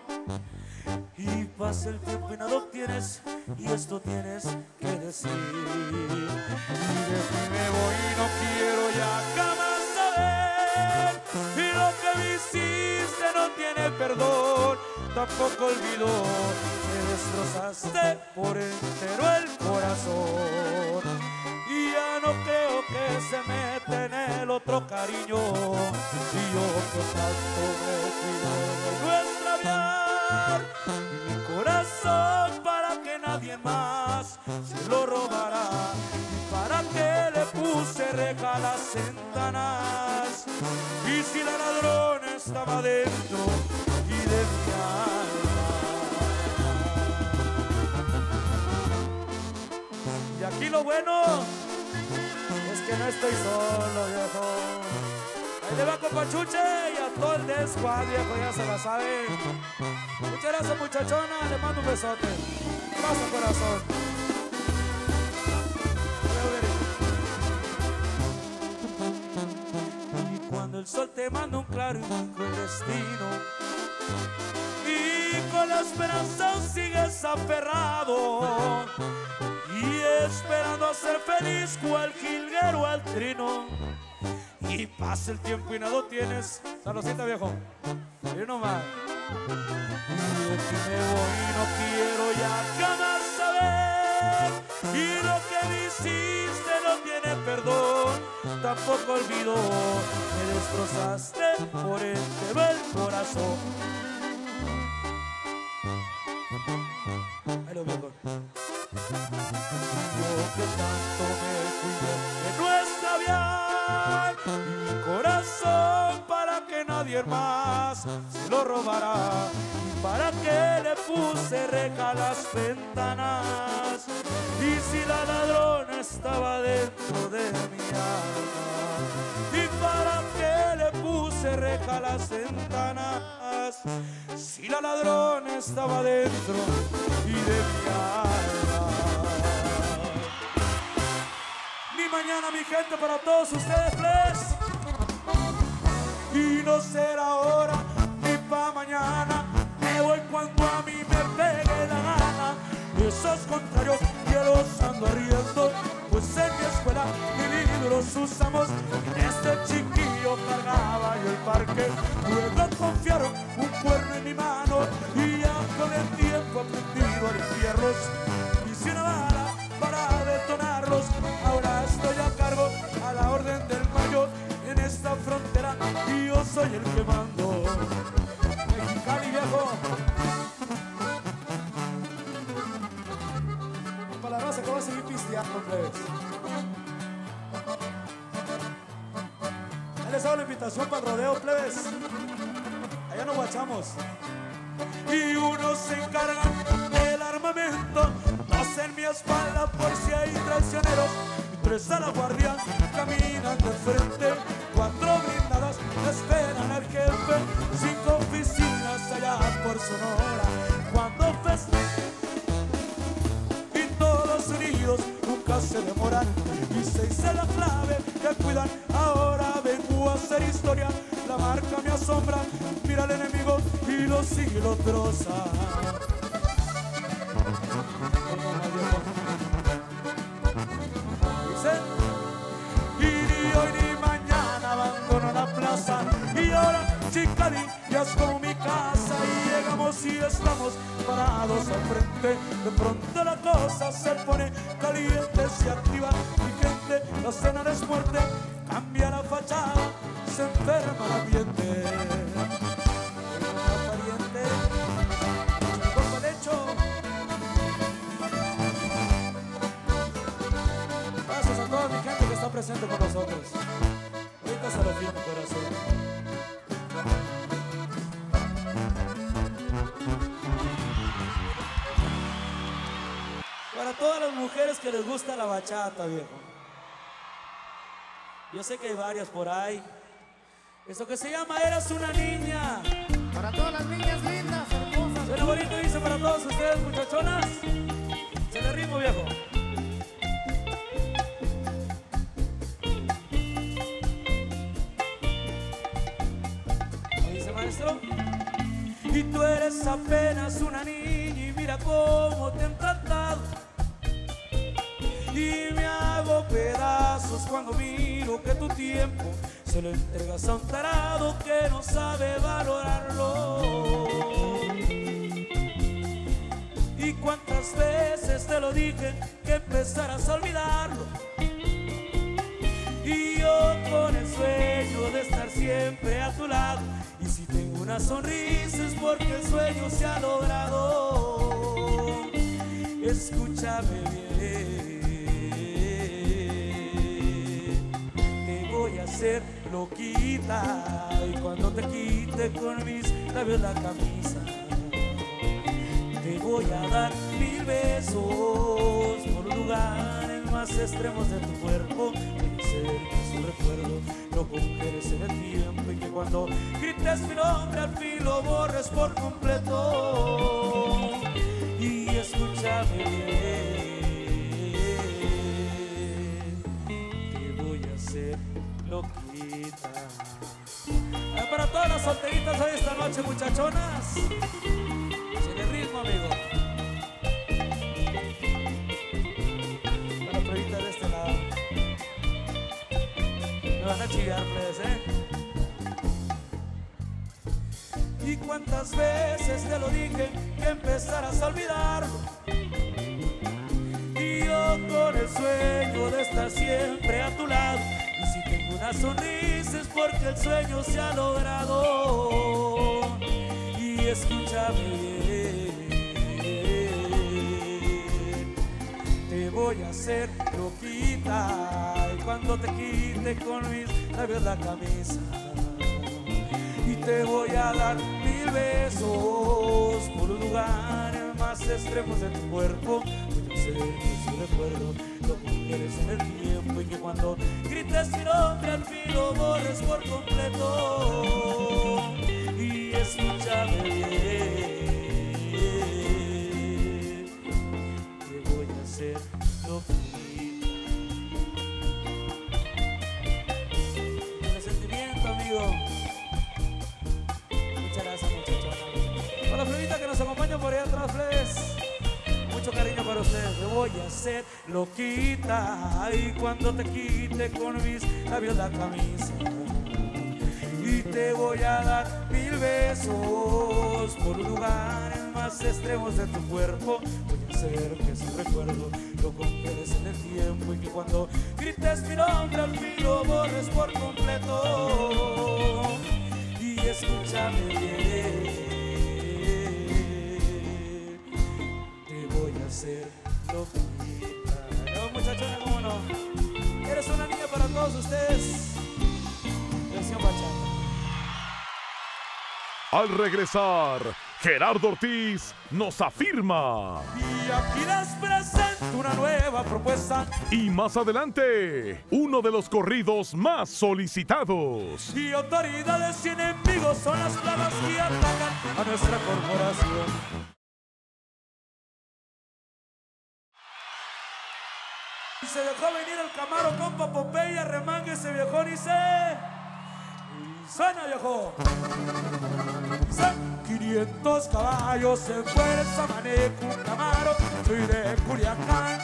y pasa el tiempo y nada obtienes y esto tienes que decir. Y de me voy y no quiero ya jamás saber. y que me hiciste no tiene perdón. Tampoco olvido que destrozaste por entero el corazón. Y ya no creo que se mete en el otro cariño. Y yo que tanto me cuidé de nuestra vida y mi corazón para que nadie más se lo robará puse reja a las ventanas y si la ladrona estaba dentro y de mi alma y aquí lo bueno es que no estoy solo viejo Ahí le va con Pachuche y a todo el descuad, viejo, ya se la sabe. Muchas gracias, muchachona. Le mando un besote. Paso, corazón. El sol te manda un claro y un cruel destino, y con la esperanza sigues aferrado, y esperando a ser feliz cual jilguero al trino. Y pasa el tiempo y nada tienes. Saludcita viejo. Y nomás. Y ti me voy no quiero ya jamás saber. Y lo que me hiciste perdón. Tampoco olvido. Me destrozaste por este bel corazón. Viejo. Yo que tanto me cuidé de no y mi corazón para que nadie más se lo robara y para que le puse reja las ventanas y si la ladrona estaba dentro de mi alma y para que le puse reja a las ventanas si la ladrona estaba dentro y de mi alma mi mañana, mi gente, para todos ustedes, please. Y no será ahora ni pa' mañana. Me voy cuando a mí me pegue la gana. Y esos contrarios que los ando riendo. Pues en mi escuela mi libros usamos. Este chiquillo cargaba yo el parque. Luego confiaron un cuerno en mi mano. Y ya con el tiempo aprendido a limpiarlos. Hice una bala para detonarlos. Ahora estoy a cargo a la orden del mayor en esta frontera y yo soy el que mando. Mexicali viejo. A seguir pisteando, plebes. Ahí les hago la invitación para el rodeo, plebes. Allá nos guachamos. Y unos se encargan del armamento, dos en mi espalda por si hay traicioneros. Tres a la guardia caminan de frente, cuatro blindadas esperan al jefe, cinco oficinas allá por Sonora. Cuando festejan nunca se demoran y seis es la clave que cuidan. Ahora vengo a hacer historia. La marca me asombra. Mira al enemigo y lo sigue y lo troza. Y ni hoy ni mañana abandono la plaza. Y ahora Chicali ya es como y estamos parados al frente de pronto la cosa se pone caliente se activa gente la cena es muerte cambia la fachada se enferma el ambiente Gracias a toda mi gente que está presente con nosotros. Ahorita se lo corazón. Todas las mujeres que les gusta la bachata, viejo. Yo sé que hay varias por ahí. Eso que se llama Eras una niña. Para todas las niñas lindas, hermosas. Suena bonito, dice para todos ustedes, muchachonas. Se le ritmo, viejo. ¿Qué dice maestro? Y tú eres apenas una niña y mira cómo te. Y me hago pedazos cuando miro que tu tiempo se lo entregas a un tarado que no sabe valorarlo. Y cuántas veces te lo dije que empezaras a olvidarlo. Y yo con el sueño de estar siempre a tu lado. Y si tengo una sonrisa es porque el sueño se ha logrado. Escúchame bien. Hacer loquita. Y cuando te quite con mis labios la camisa. Te voy a dar mil besos por lugares más extremos de tu cuerpo. Quiero ser que un recuerdo, no congeles en el tiempo y que cuando grites mi nombre al fin lo borres por completo. Y escúchame bien, Ah, para todas las solteritas hoy esta noche, muchachonas. Sin el ritmo, amigo. Para pruebita de este lado. Me van a chillar, pues, ¿eh? Y cuántas veces te lo dije que empezarás a olvidarlo con el sueño de estar siempre a tu lado si tengo una sonrisa es porque el sueño se ha logrado. Y escúchame bien, te voy a hacer loquita. Y cuando te quite con mis labios la camisa y te voy a dar mil besos por los lugares más extremos de tu cuerpo. Voy a que si recuerdo lo que eres en el tiempo y que cuando grites mi nombre al fin lo borres por completo. Y escúchame bien, te voy a hacer lo que Con el sentimiento, amigo. Muchas gracias, muchachos. Con la florita que nos acompaña por allá atrás, Fleves. Mucho cariño para ustedes. Te voy a hacer loquita. Y cuando te quite con mis labios la camisa. Y te voy a dar mil besos por lugares más extremos de tu cuerpo. Voy a hacer que si recuerdo lo congeles en el tiempo y que cuando grites mi nombre al fin lo borres por completo y escúchame bien. A hacer loquita. No, muchachona, cómo no. Eres una niña para todos ustedes. Versión bachata. Al regresar, Gerardo Ortiz nos afirma. Y aquí les presento una nueva propuesta. Y más adelante, uno de los corridos más solicitados. Y autoridades y enemigos son las plagas que atacan a nuestra corporación. Se dejó venir el camaro compa Popeye, remangue ese viejón y se... Y suena viejo. Son 500 caballos en fuerza manejo un camaro. Soy de Culiacán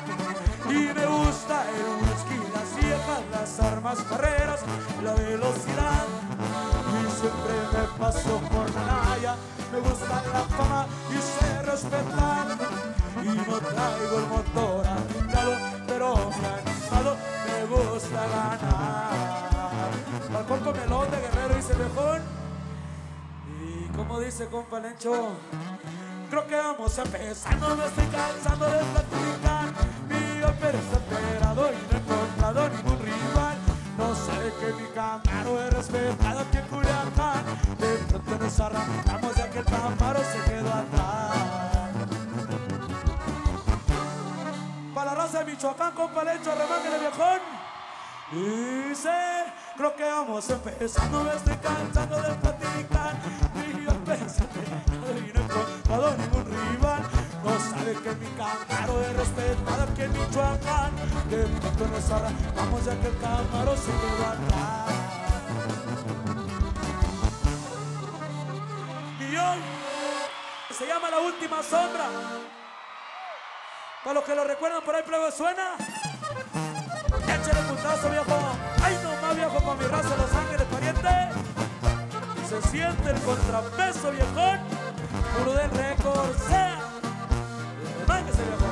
y me gusta el whisky, las viejas, las armas, carreras, la velocidad. Y siempre me paso por Manaya, me gusta la fama y sé respetar. Y no traigo el motor andado, me gusta ganar. Balcón con melón de guerrero y viejón. Y como dice compa Lencho, creo que vamos empezando, me estoy cansando de platicar. Mi pero está esperado y no he encontrado ningún rival. No sabe que mi camaro es respetado aquí en Culiacán. De pronto nos arrancamos ya que el camaro se quedó atrás. Para la raza de Michoacán, compa Lencho, remangue de viejón. Dice, creo que vamos empezando, me estoy cansando de platicar. Y yo pensé que no he encontrado ningún rival. No sabe que mi camaro es respetado aquí en Michoacán. De pronto nos arrancamos ya que el camaro se quedó atrás. Y hoy se llama La Última Sombra. Para los que lo recuerdan, por ahí prueba suena. Échale putazo, viejo. Ay, no más, viejo, con mi raza Los Ángeles, pariente. Se siente el contrapeso, viejón. Puro del récord, sea. Mánguese, viejo.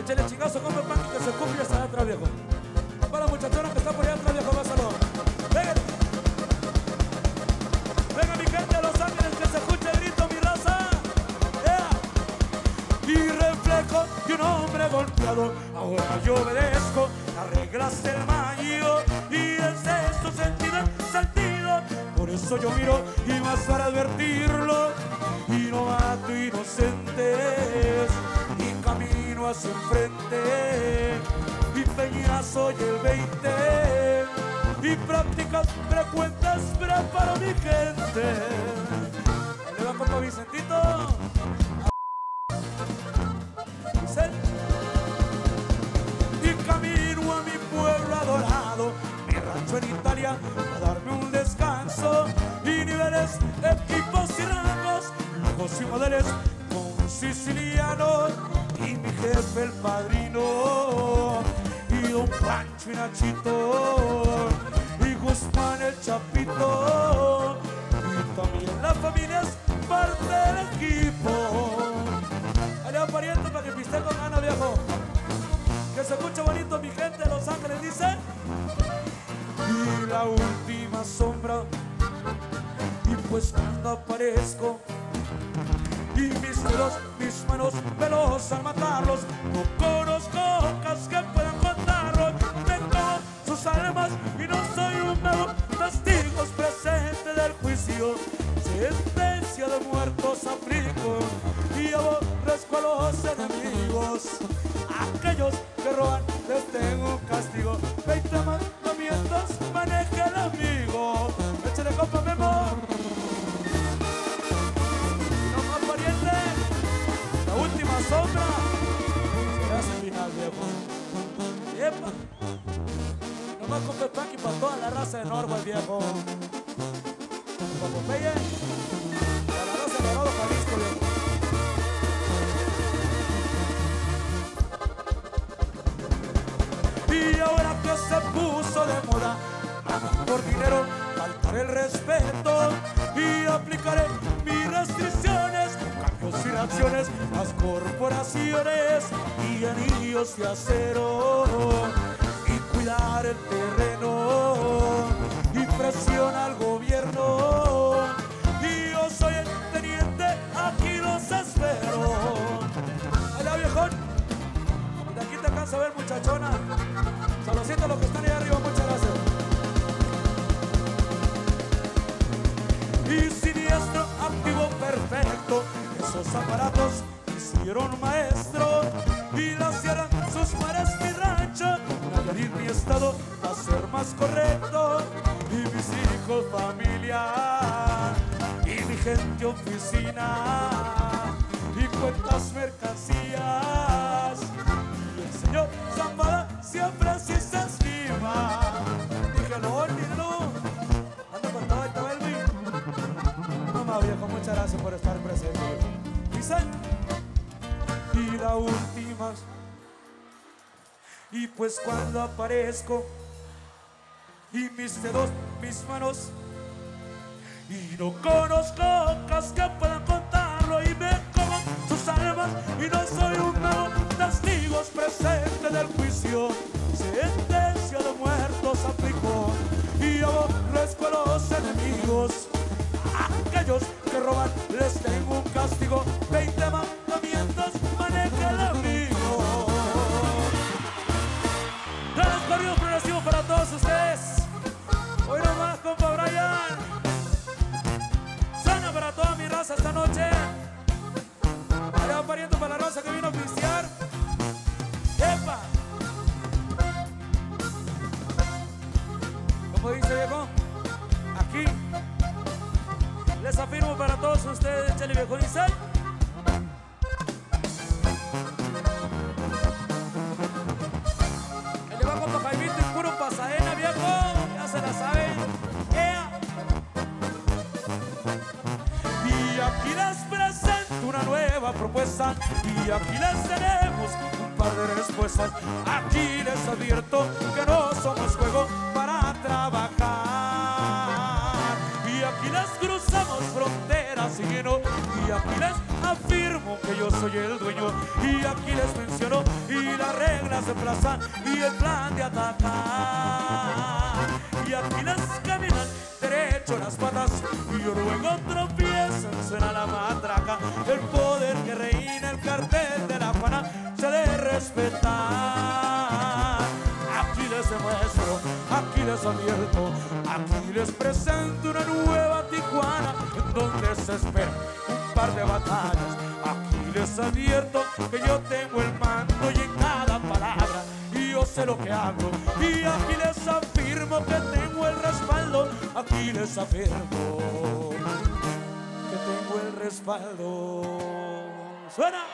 Échale chingazo, come pan que se cumple hasta atrás, viejo. Muchachona que está por allá atrás, viejo, vásalo. Venga. Venga, mi gente de Los Ángeles, que se escuche el grito, mi raza. ¡Ea! Y reflejo de un hombre golpeado, ahora yo obedezco las reglas del mayo y el sexto sentido sentido. Por eso yo miro y más para advertirlo y no mato inocentes y camino hacia enfrente y peñazo y el 20 y prácticas frecuentes preparo mi gente. Le va compa Vicentito. Dice, Y camino a mi pueblo adorado, mi rancho en Italia, a darme un descanso y niveles equipos y rangos, lujos y modelos con siciliano y mi jefe el padrino don Pancho y Nachito y Guzmán el Chapito y también la familia es parte del equipo. Allá pariente para que piste con gana viejo. Que se escuche bonito mi gente de Los Ángeles dice y la última sombra y pues cuando aparezco y mis dedos, mis manos veloz al matarlos anillos de acero y cuidar el terreno y presión al gobierno. Y yo soy el teniente, aquí los espero. Allá viejón. De aquí te alcanza a ver, muchachona. Saludcito a los que están ahí arriba, muchas gracias. Y siniestro, activo, perfecto. Esos aparatos gente, oficina. Y cuentas, mercancías. Y el señor Zambada siempre así se esquiva. Dígalo, dígalo. Anda con todo, ahí está Elvin. No más viejo, muchas gracias por estar presente. Dice, y la última. Y pues cuando aparezco, y mis dedos, mis manos, y no conozco del juicio. Sentencia de muertos aplicó, y aborrezco a los enemigos. Aquellos que roban les tengo un castigo. 20 mandamientos ustedes, Chele Viejo Nissan. El de bajo para Jaimito y puro pasadena, viejo. Ya se la saben. Y aquí les presento una nueva propuesta. Y aquí les tenemos un par de respuestas. Aquí les advierto soy el dueño. Y aquí les menciono y las reglas de plaza y el plan de atacar. Y aquí les caminan derecho las patas y yo luego tropiezan, suena la matraca. El poder que reina el cartel de la Juana se debe respetar. Aquí les demuestro, aquí les advierto, aquí les presento una nueva Tijuana en donde se espera un par de batallas. Advierto que yo tengo el mando y en cada palabra y yo sé lo que hago. Y aquí les afirmo que tengo el respaldo. Aquí les afirmo que tengo el respaldo. Suena.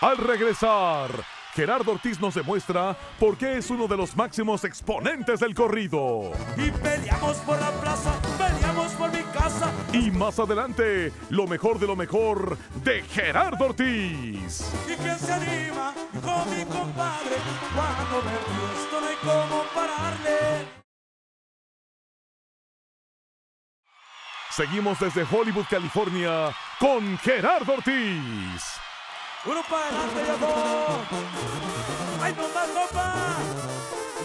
Al regresar, Gerardo Ortiz nos demuestra por qué es uno de los máximos exponentes del corrido. Y peleamos por la plaza, peleamos por mi casa. Y más adelante, lo mejor de lo mejor de Gerardo Ortiz. ¿Y quién se anima con mi compadre? Cuando me esto no hay cómo pararle. Seguimos desde Hollywood, California, con Gerardo Ortiz. Uno para adelante, viejo. ¡Ay, no más, copa!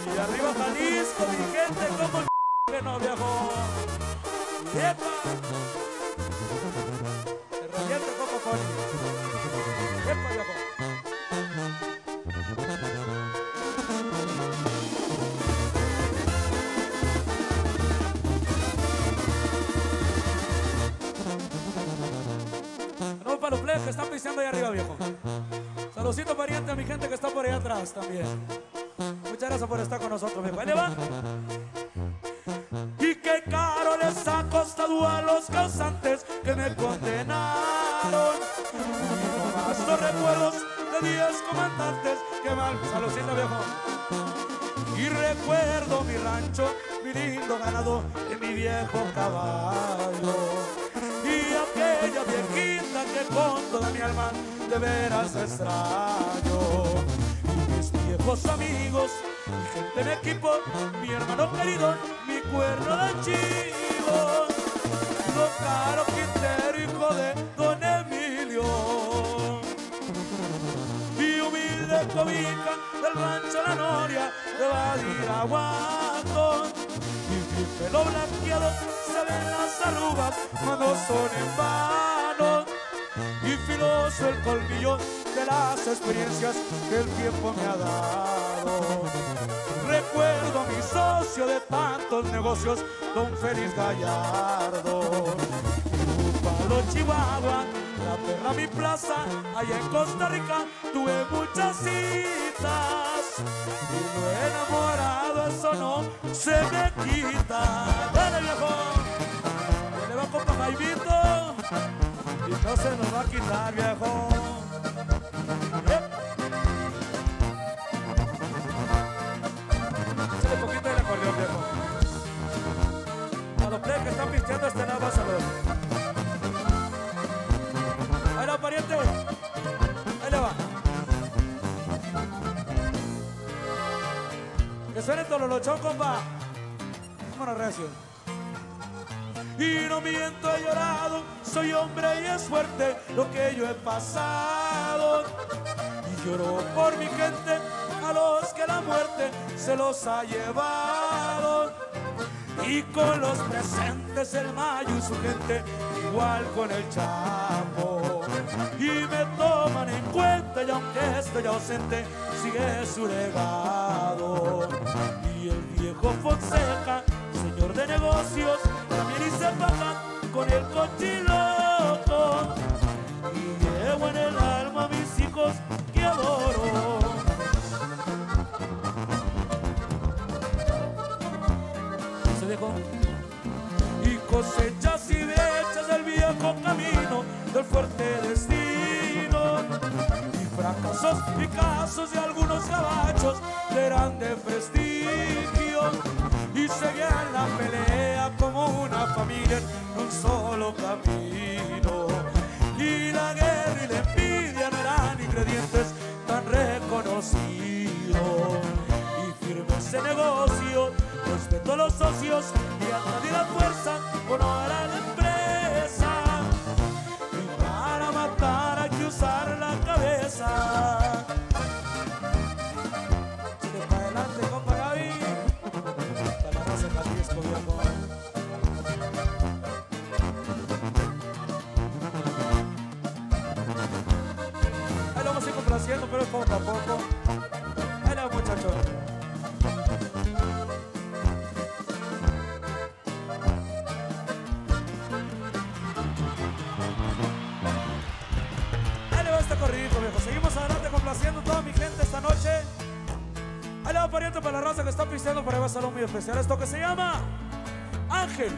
Y arriba Jalisco, mi gente, como el que no, viejo. ¡Epa! Están pisteando ahí arriba, viejo. Saludcito pariente a mi gente que está por ahí atrás también. Muchas gracias por estar con nosotros, viejo. Ahí le va. Y qué caro les ha costado a los causantes que me condenaron. Y recuerdos de diez comandantes que mal. Saludcito, viejo. Y recuerdo mi rancho, mi lindo ganado en mi viejo caballo. Y aquella viejita que con toda mi alma de veras extraño. Y mis viejos amigos, mi gente de equipo, mi hermano querido, mi cuerno de chivo. Don Caro Quintero, hijo de Don Emilio y humilde cobija del rancho La Noria de Badiraguato. Y mi pelo blanqueado se ven las arrugas cuando son en vano. Y filoso el colmillo de las experiencias que el tiempo me ha dado. Recuerdo a mi socio de tantos negocios, don Félix Gallardo. Palo Chihuahua, la perra mi plaza, allá en Costa Rica tuve muchas citas. Y lo enamorado, eso no se me quita. Dale viejo, que le va con Jaimito se nos va a quitar viejo. Eh. Échale poquito del acordeón viejo. A los plebes que están pisteando este lado, salud. Ahí la pariente. Ahí le va. Que suene todo lo compa. Vámonos, recio. Y no miento, he llorado, soy hombre y es fuerte lo que yo he pasado. Y lloro por mi gente, a los que la muerte se los ha llevado. Y con los presentes el Mayo y su gente, igual con el Chapo. Y me toman en cuenta y aunque estoy ausente, sigue su legado. Y el viejo Fonseca, señor de negocios, hice paga con el cochiloco. Y llevo en el alma a mis hijos que adoro. se dejó. Y cosechas y brechas del viejo camino del fuerte destino. Y fracasos y casos de algunos gabachos de grande prestigio. Y seguían la pelea como una familia en un solo camino. Y la guerra y la envidia no eran ingredientes tan reconocidos y firme ese negocio. Respeto a los socios y a la fuerza, honor a la empresa. Y para matar hay que usar a pero poco a poco. Ahí la muchachos. Ahí va este corridito, viejo. Seguimos adelante complaciendo a toda mi gente esta noche. Ahí va pariente para la raza que está pisteando para un salón muy especial. Esto que se llama Ángel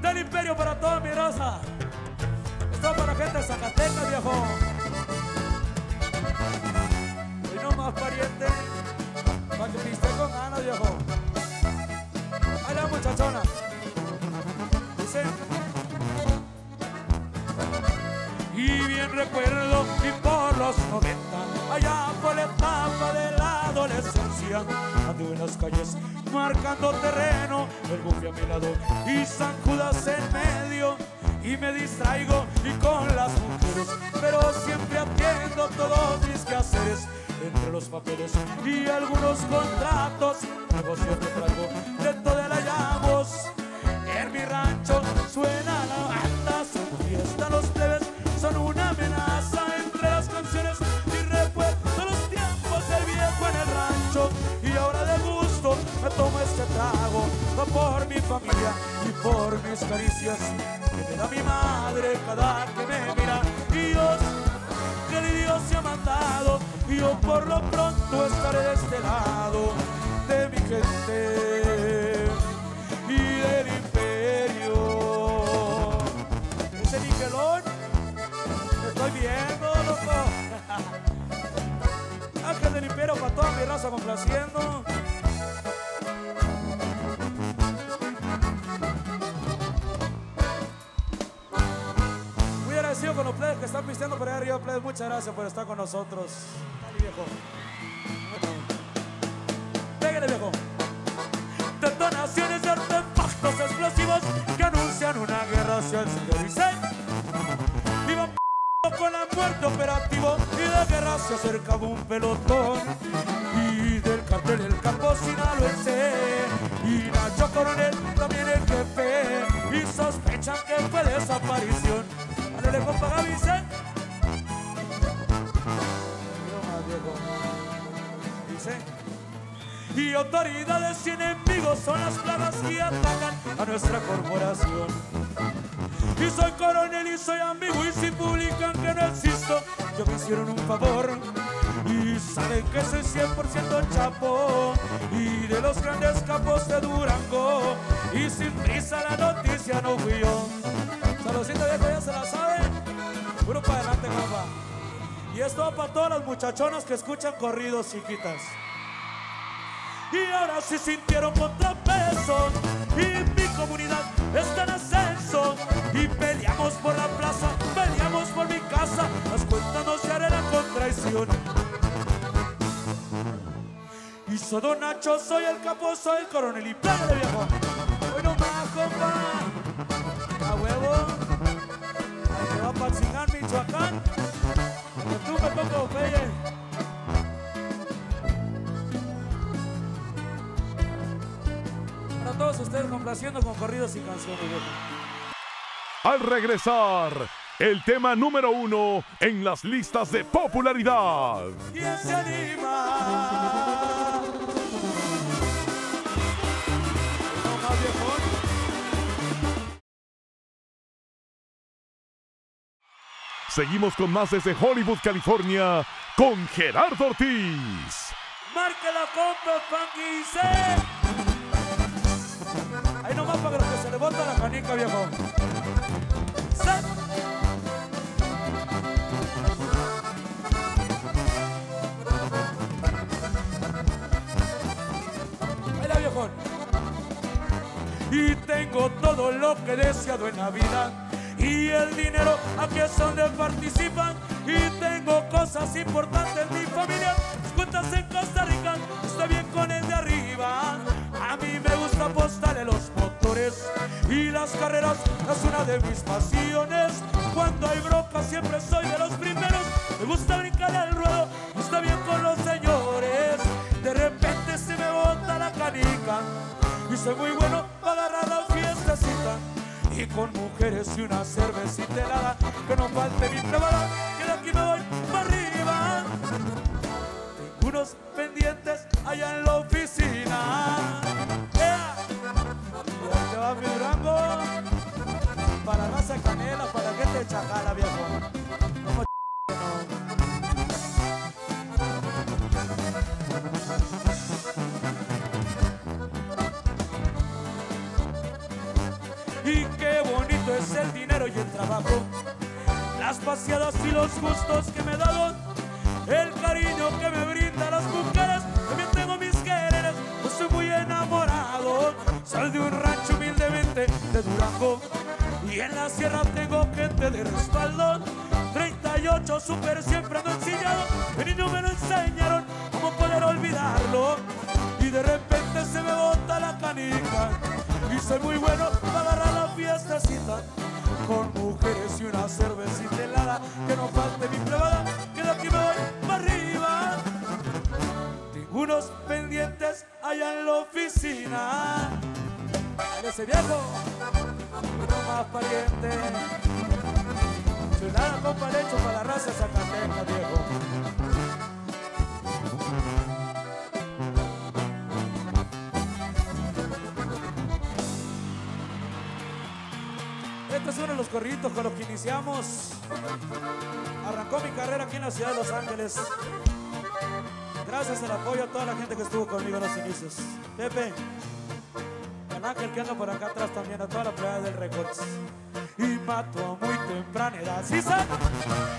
del Imperio para toda mi raza. Esto para gente de Zacatecas, viejo. viejo. La muchachona. Dice. Y bien recuerdo y por los 90, allá por la etapa de la adolescencia, ando en las calles marcando terreno, el buque a mi lado y San Judas en medio, y me distraigo y con las mujeres, pero siempre atiendo todos mis quehaceres entre los papeles y algunos contratos Negocio de trago, de toda la llamos. En mi rancho suena la banda, son fiesta los plebes, son una amenaza entre las canciones y recuerdo los tiempos del viejo en el rancho. Y ahora de gusto me tomo este trago, va por mi familia y por mis caricias que da mi madre cada que me mira. Y Dios, que Dios se ha mandado, y yo por lo pronto estaré de este lado de gente del imperio. Ese Niquelón, te estoy viendo, loco. Ángel del imperio para toda mi raza complaciendo. Muy agradecido con los plebes que están pisteando por ahí arriba, plebes. Muchas gracias por estar con nosotros. Pégale, viejo. Detonaciones de artefactos explosivos que anuncian una guerra hacia el señor Vicente. Viva con la muerte operativo y de guerra se acercaba un pelotón. Y del cartel el campo sinaloense y Nacho Coronel también el jefe. Y sospechan que fue desaparición. Ándale, compa Gaby. Dice. Y autoridades y enemigos son las plagas que atacan a nuestra corporación. Y soy coronel y soy amigo y si publican que no existo, yo me hicieron un favor. Y saben que soy 100% chapo y de los grandes capos de Durango. Y sin prisa la noticia no fui yo. Saludcita viejo, ya se la saben. Puro para adelante, compa. Y esto va para todas las muchachonas que escuchan corridos chiquitas. Y ahora sí sintieron contrapeso y mi comunidad está en ascenso y peleamos por la plaza, peleamos por mi casa, las cuentas no se harán con traición. Y soy Don Nacho, soy el capo, soy el coronel y pégale viejo. Hoy no más, compa. A huevo. Ahí te va Paxingán, Michoacán. Que tú me pongo, peye. Todos ustedes complaciendo con corridos y canciones. Al regresar, el tema número uno en las listas de popularidad. ¿Quién se anima? Seguimos con más desde Hollywood, California, con Gerardo Ortiz. Marque la compra, Funky Para que se le bota la canica, viejo. Y tengo todo lo que he deseado en la vida. Y el dinero aquí es donde participan. Y tengo cosas importantes en mi familia. Cuentas en Costa Rica. Está bien con el de arriba. A mí me gusta apostarle los Y las carreras es una de mis pasiones. Cuando hay broca siempre soy de los primeros. Me gusta brincar al ruedo. Está bien con los señores. De repente se me bota la canica. Y soy muy bueno para agarrar la fiestecita. Y con mujeres y una cervecita helada. Que no falte mi privada. Que de aquí me voy para arriba. Unos pendientes allá en la oficina. Va mi Durango. Para raza canela, para gente chacala, viejo. Y qué bonito es el dinero y el trabajo. Las paseadas y los gustos que me dado. El cariño que me brinda las mujeres. Soy muy enamorado. Soy de un rancho humildemente de Durango. Y en la sierra tengo gente de respaldo. 38 super siempre ando ensillado. De niño me lo enseñaron. ¿Cómo poder olvidarlo? de repente se me bota la canica y soy muy bueno para agarrar la fiestecita con mujeres y una cervecita helada que no falte mi privada que de aquí me voy unos pendientes allá en la oficina ese viejo uno más pariente Chulada compa lecho para la raza zacateca viejo Este es uno de los corridos con los que iniciamos. Arrancó mi carrera aquí en la ciudad de Los Ángeles. Gracias al apoyo a toda la gente que estuvo conmigo en los inicios. Pepe, al ángel que anda por acá atrás también, a toda la playa del Records. Y mató a muy temprana edad, ¿sí sabe?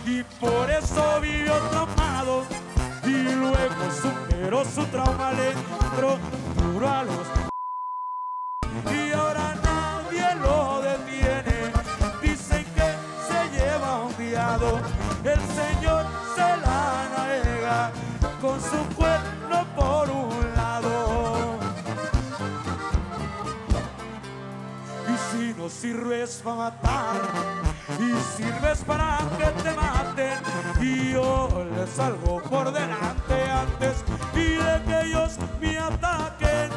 Y por eso vivió traumado. Y luego superó su trauma, le entró duro a los y ahora nadie lo detiene. Dicen que se lleva un viado, el Señor con su cuerno por un lado. Y si no sirves para matar, y sirves para que te maten, y yo les salgo por delante antes y de que ellos me ataquen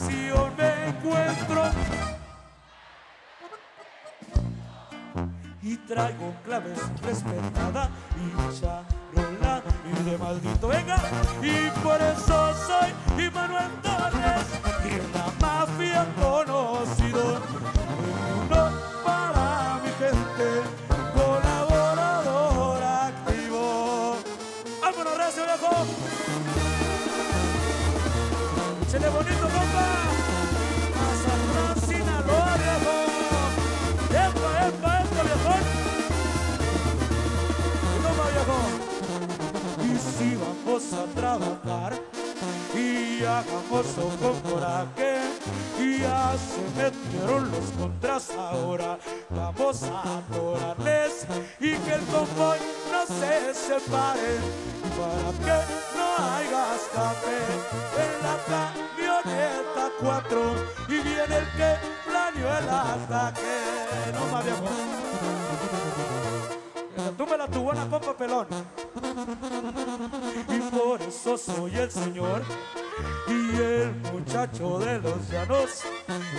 me encuentro. Y traigo claves respetada y charola y de maldito venga. Y por eso soy Immanuel Torres y la mafia conocido Chele bonito Sinaloa viejo epa epa epa viejo y si vamos a trabajar y hagamoslo con coraje y ya se metieron los contras ahora. Vamos a adorarles y que el convoy no se separe. Para que no haya escape en la camioneta 4 y viene el que planeó el ataque. No Tú la tu buena copa pelón. Y por eso soy el Señor. Y el muchacho de los llanos.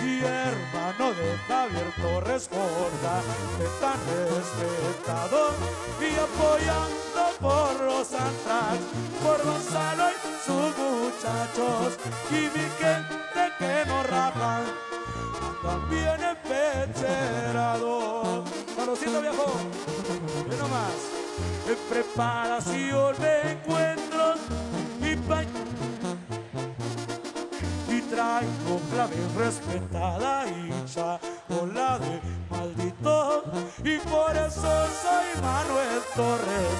Y hermano de Javier Torres Gorda, que tan respetado. Y apoyando por los Antrax, por Gonzalo y sus muchachos. Y mi gente que no rapan también empecherado. En preparación me encuentro y y traigo clave respetada y charola de maldito. Y por eso soy Manuel Torres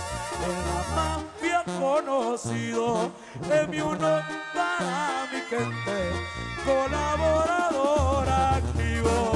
en la mafia conocido. De mi uno para mi gente colaborador activo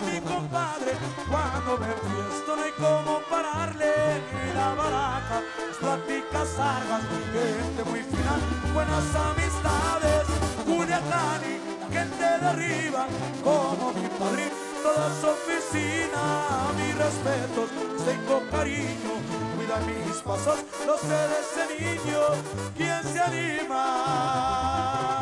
mi compadre, cuando me enfiesto no hay cómo pararle ni la baraja, las pláticas largas, gente muy fina, buenas amistades, Culiacán gente de arriba, como mi padrino, toda su oficina, mis respetos, tengo cariño, cuida mis pasos, lo sé de ese niño, ¿quién se anima?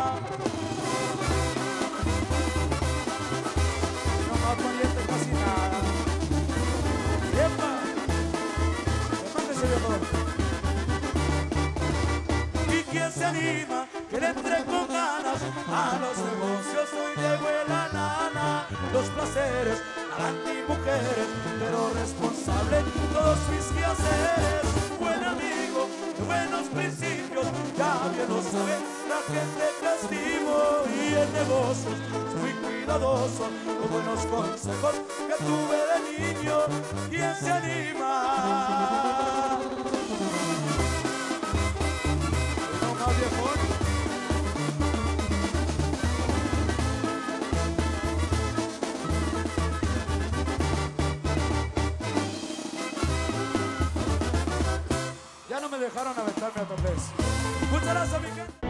¿Y quién se anima? Que le entre con ganas a los negocios. Soy de buena nana, los placeres, galante y mujeres, pero responsable de todos mis quehaceres. Buen amigo, de buenos principios, ya bien lo sabe la gente que estimo y en negocios fui cuidadoso con buenos consejos que tuve de niño. ¿Quién se anima? Ya no me dejaron aventarme otra vez. Muchas gracias, mi gente.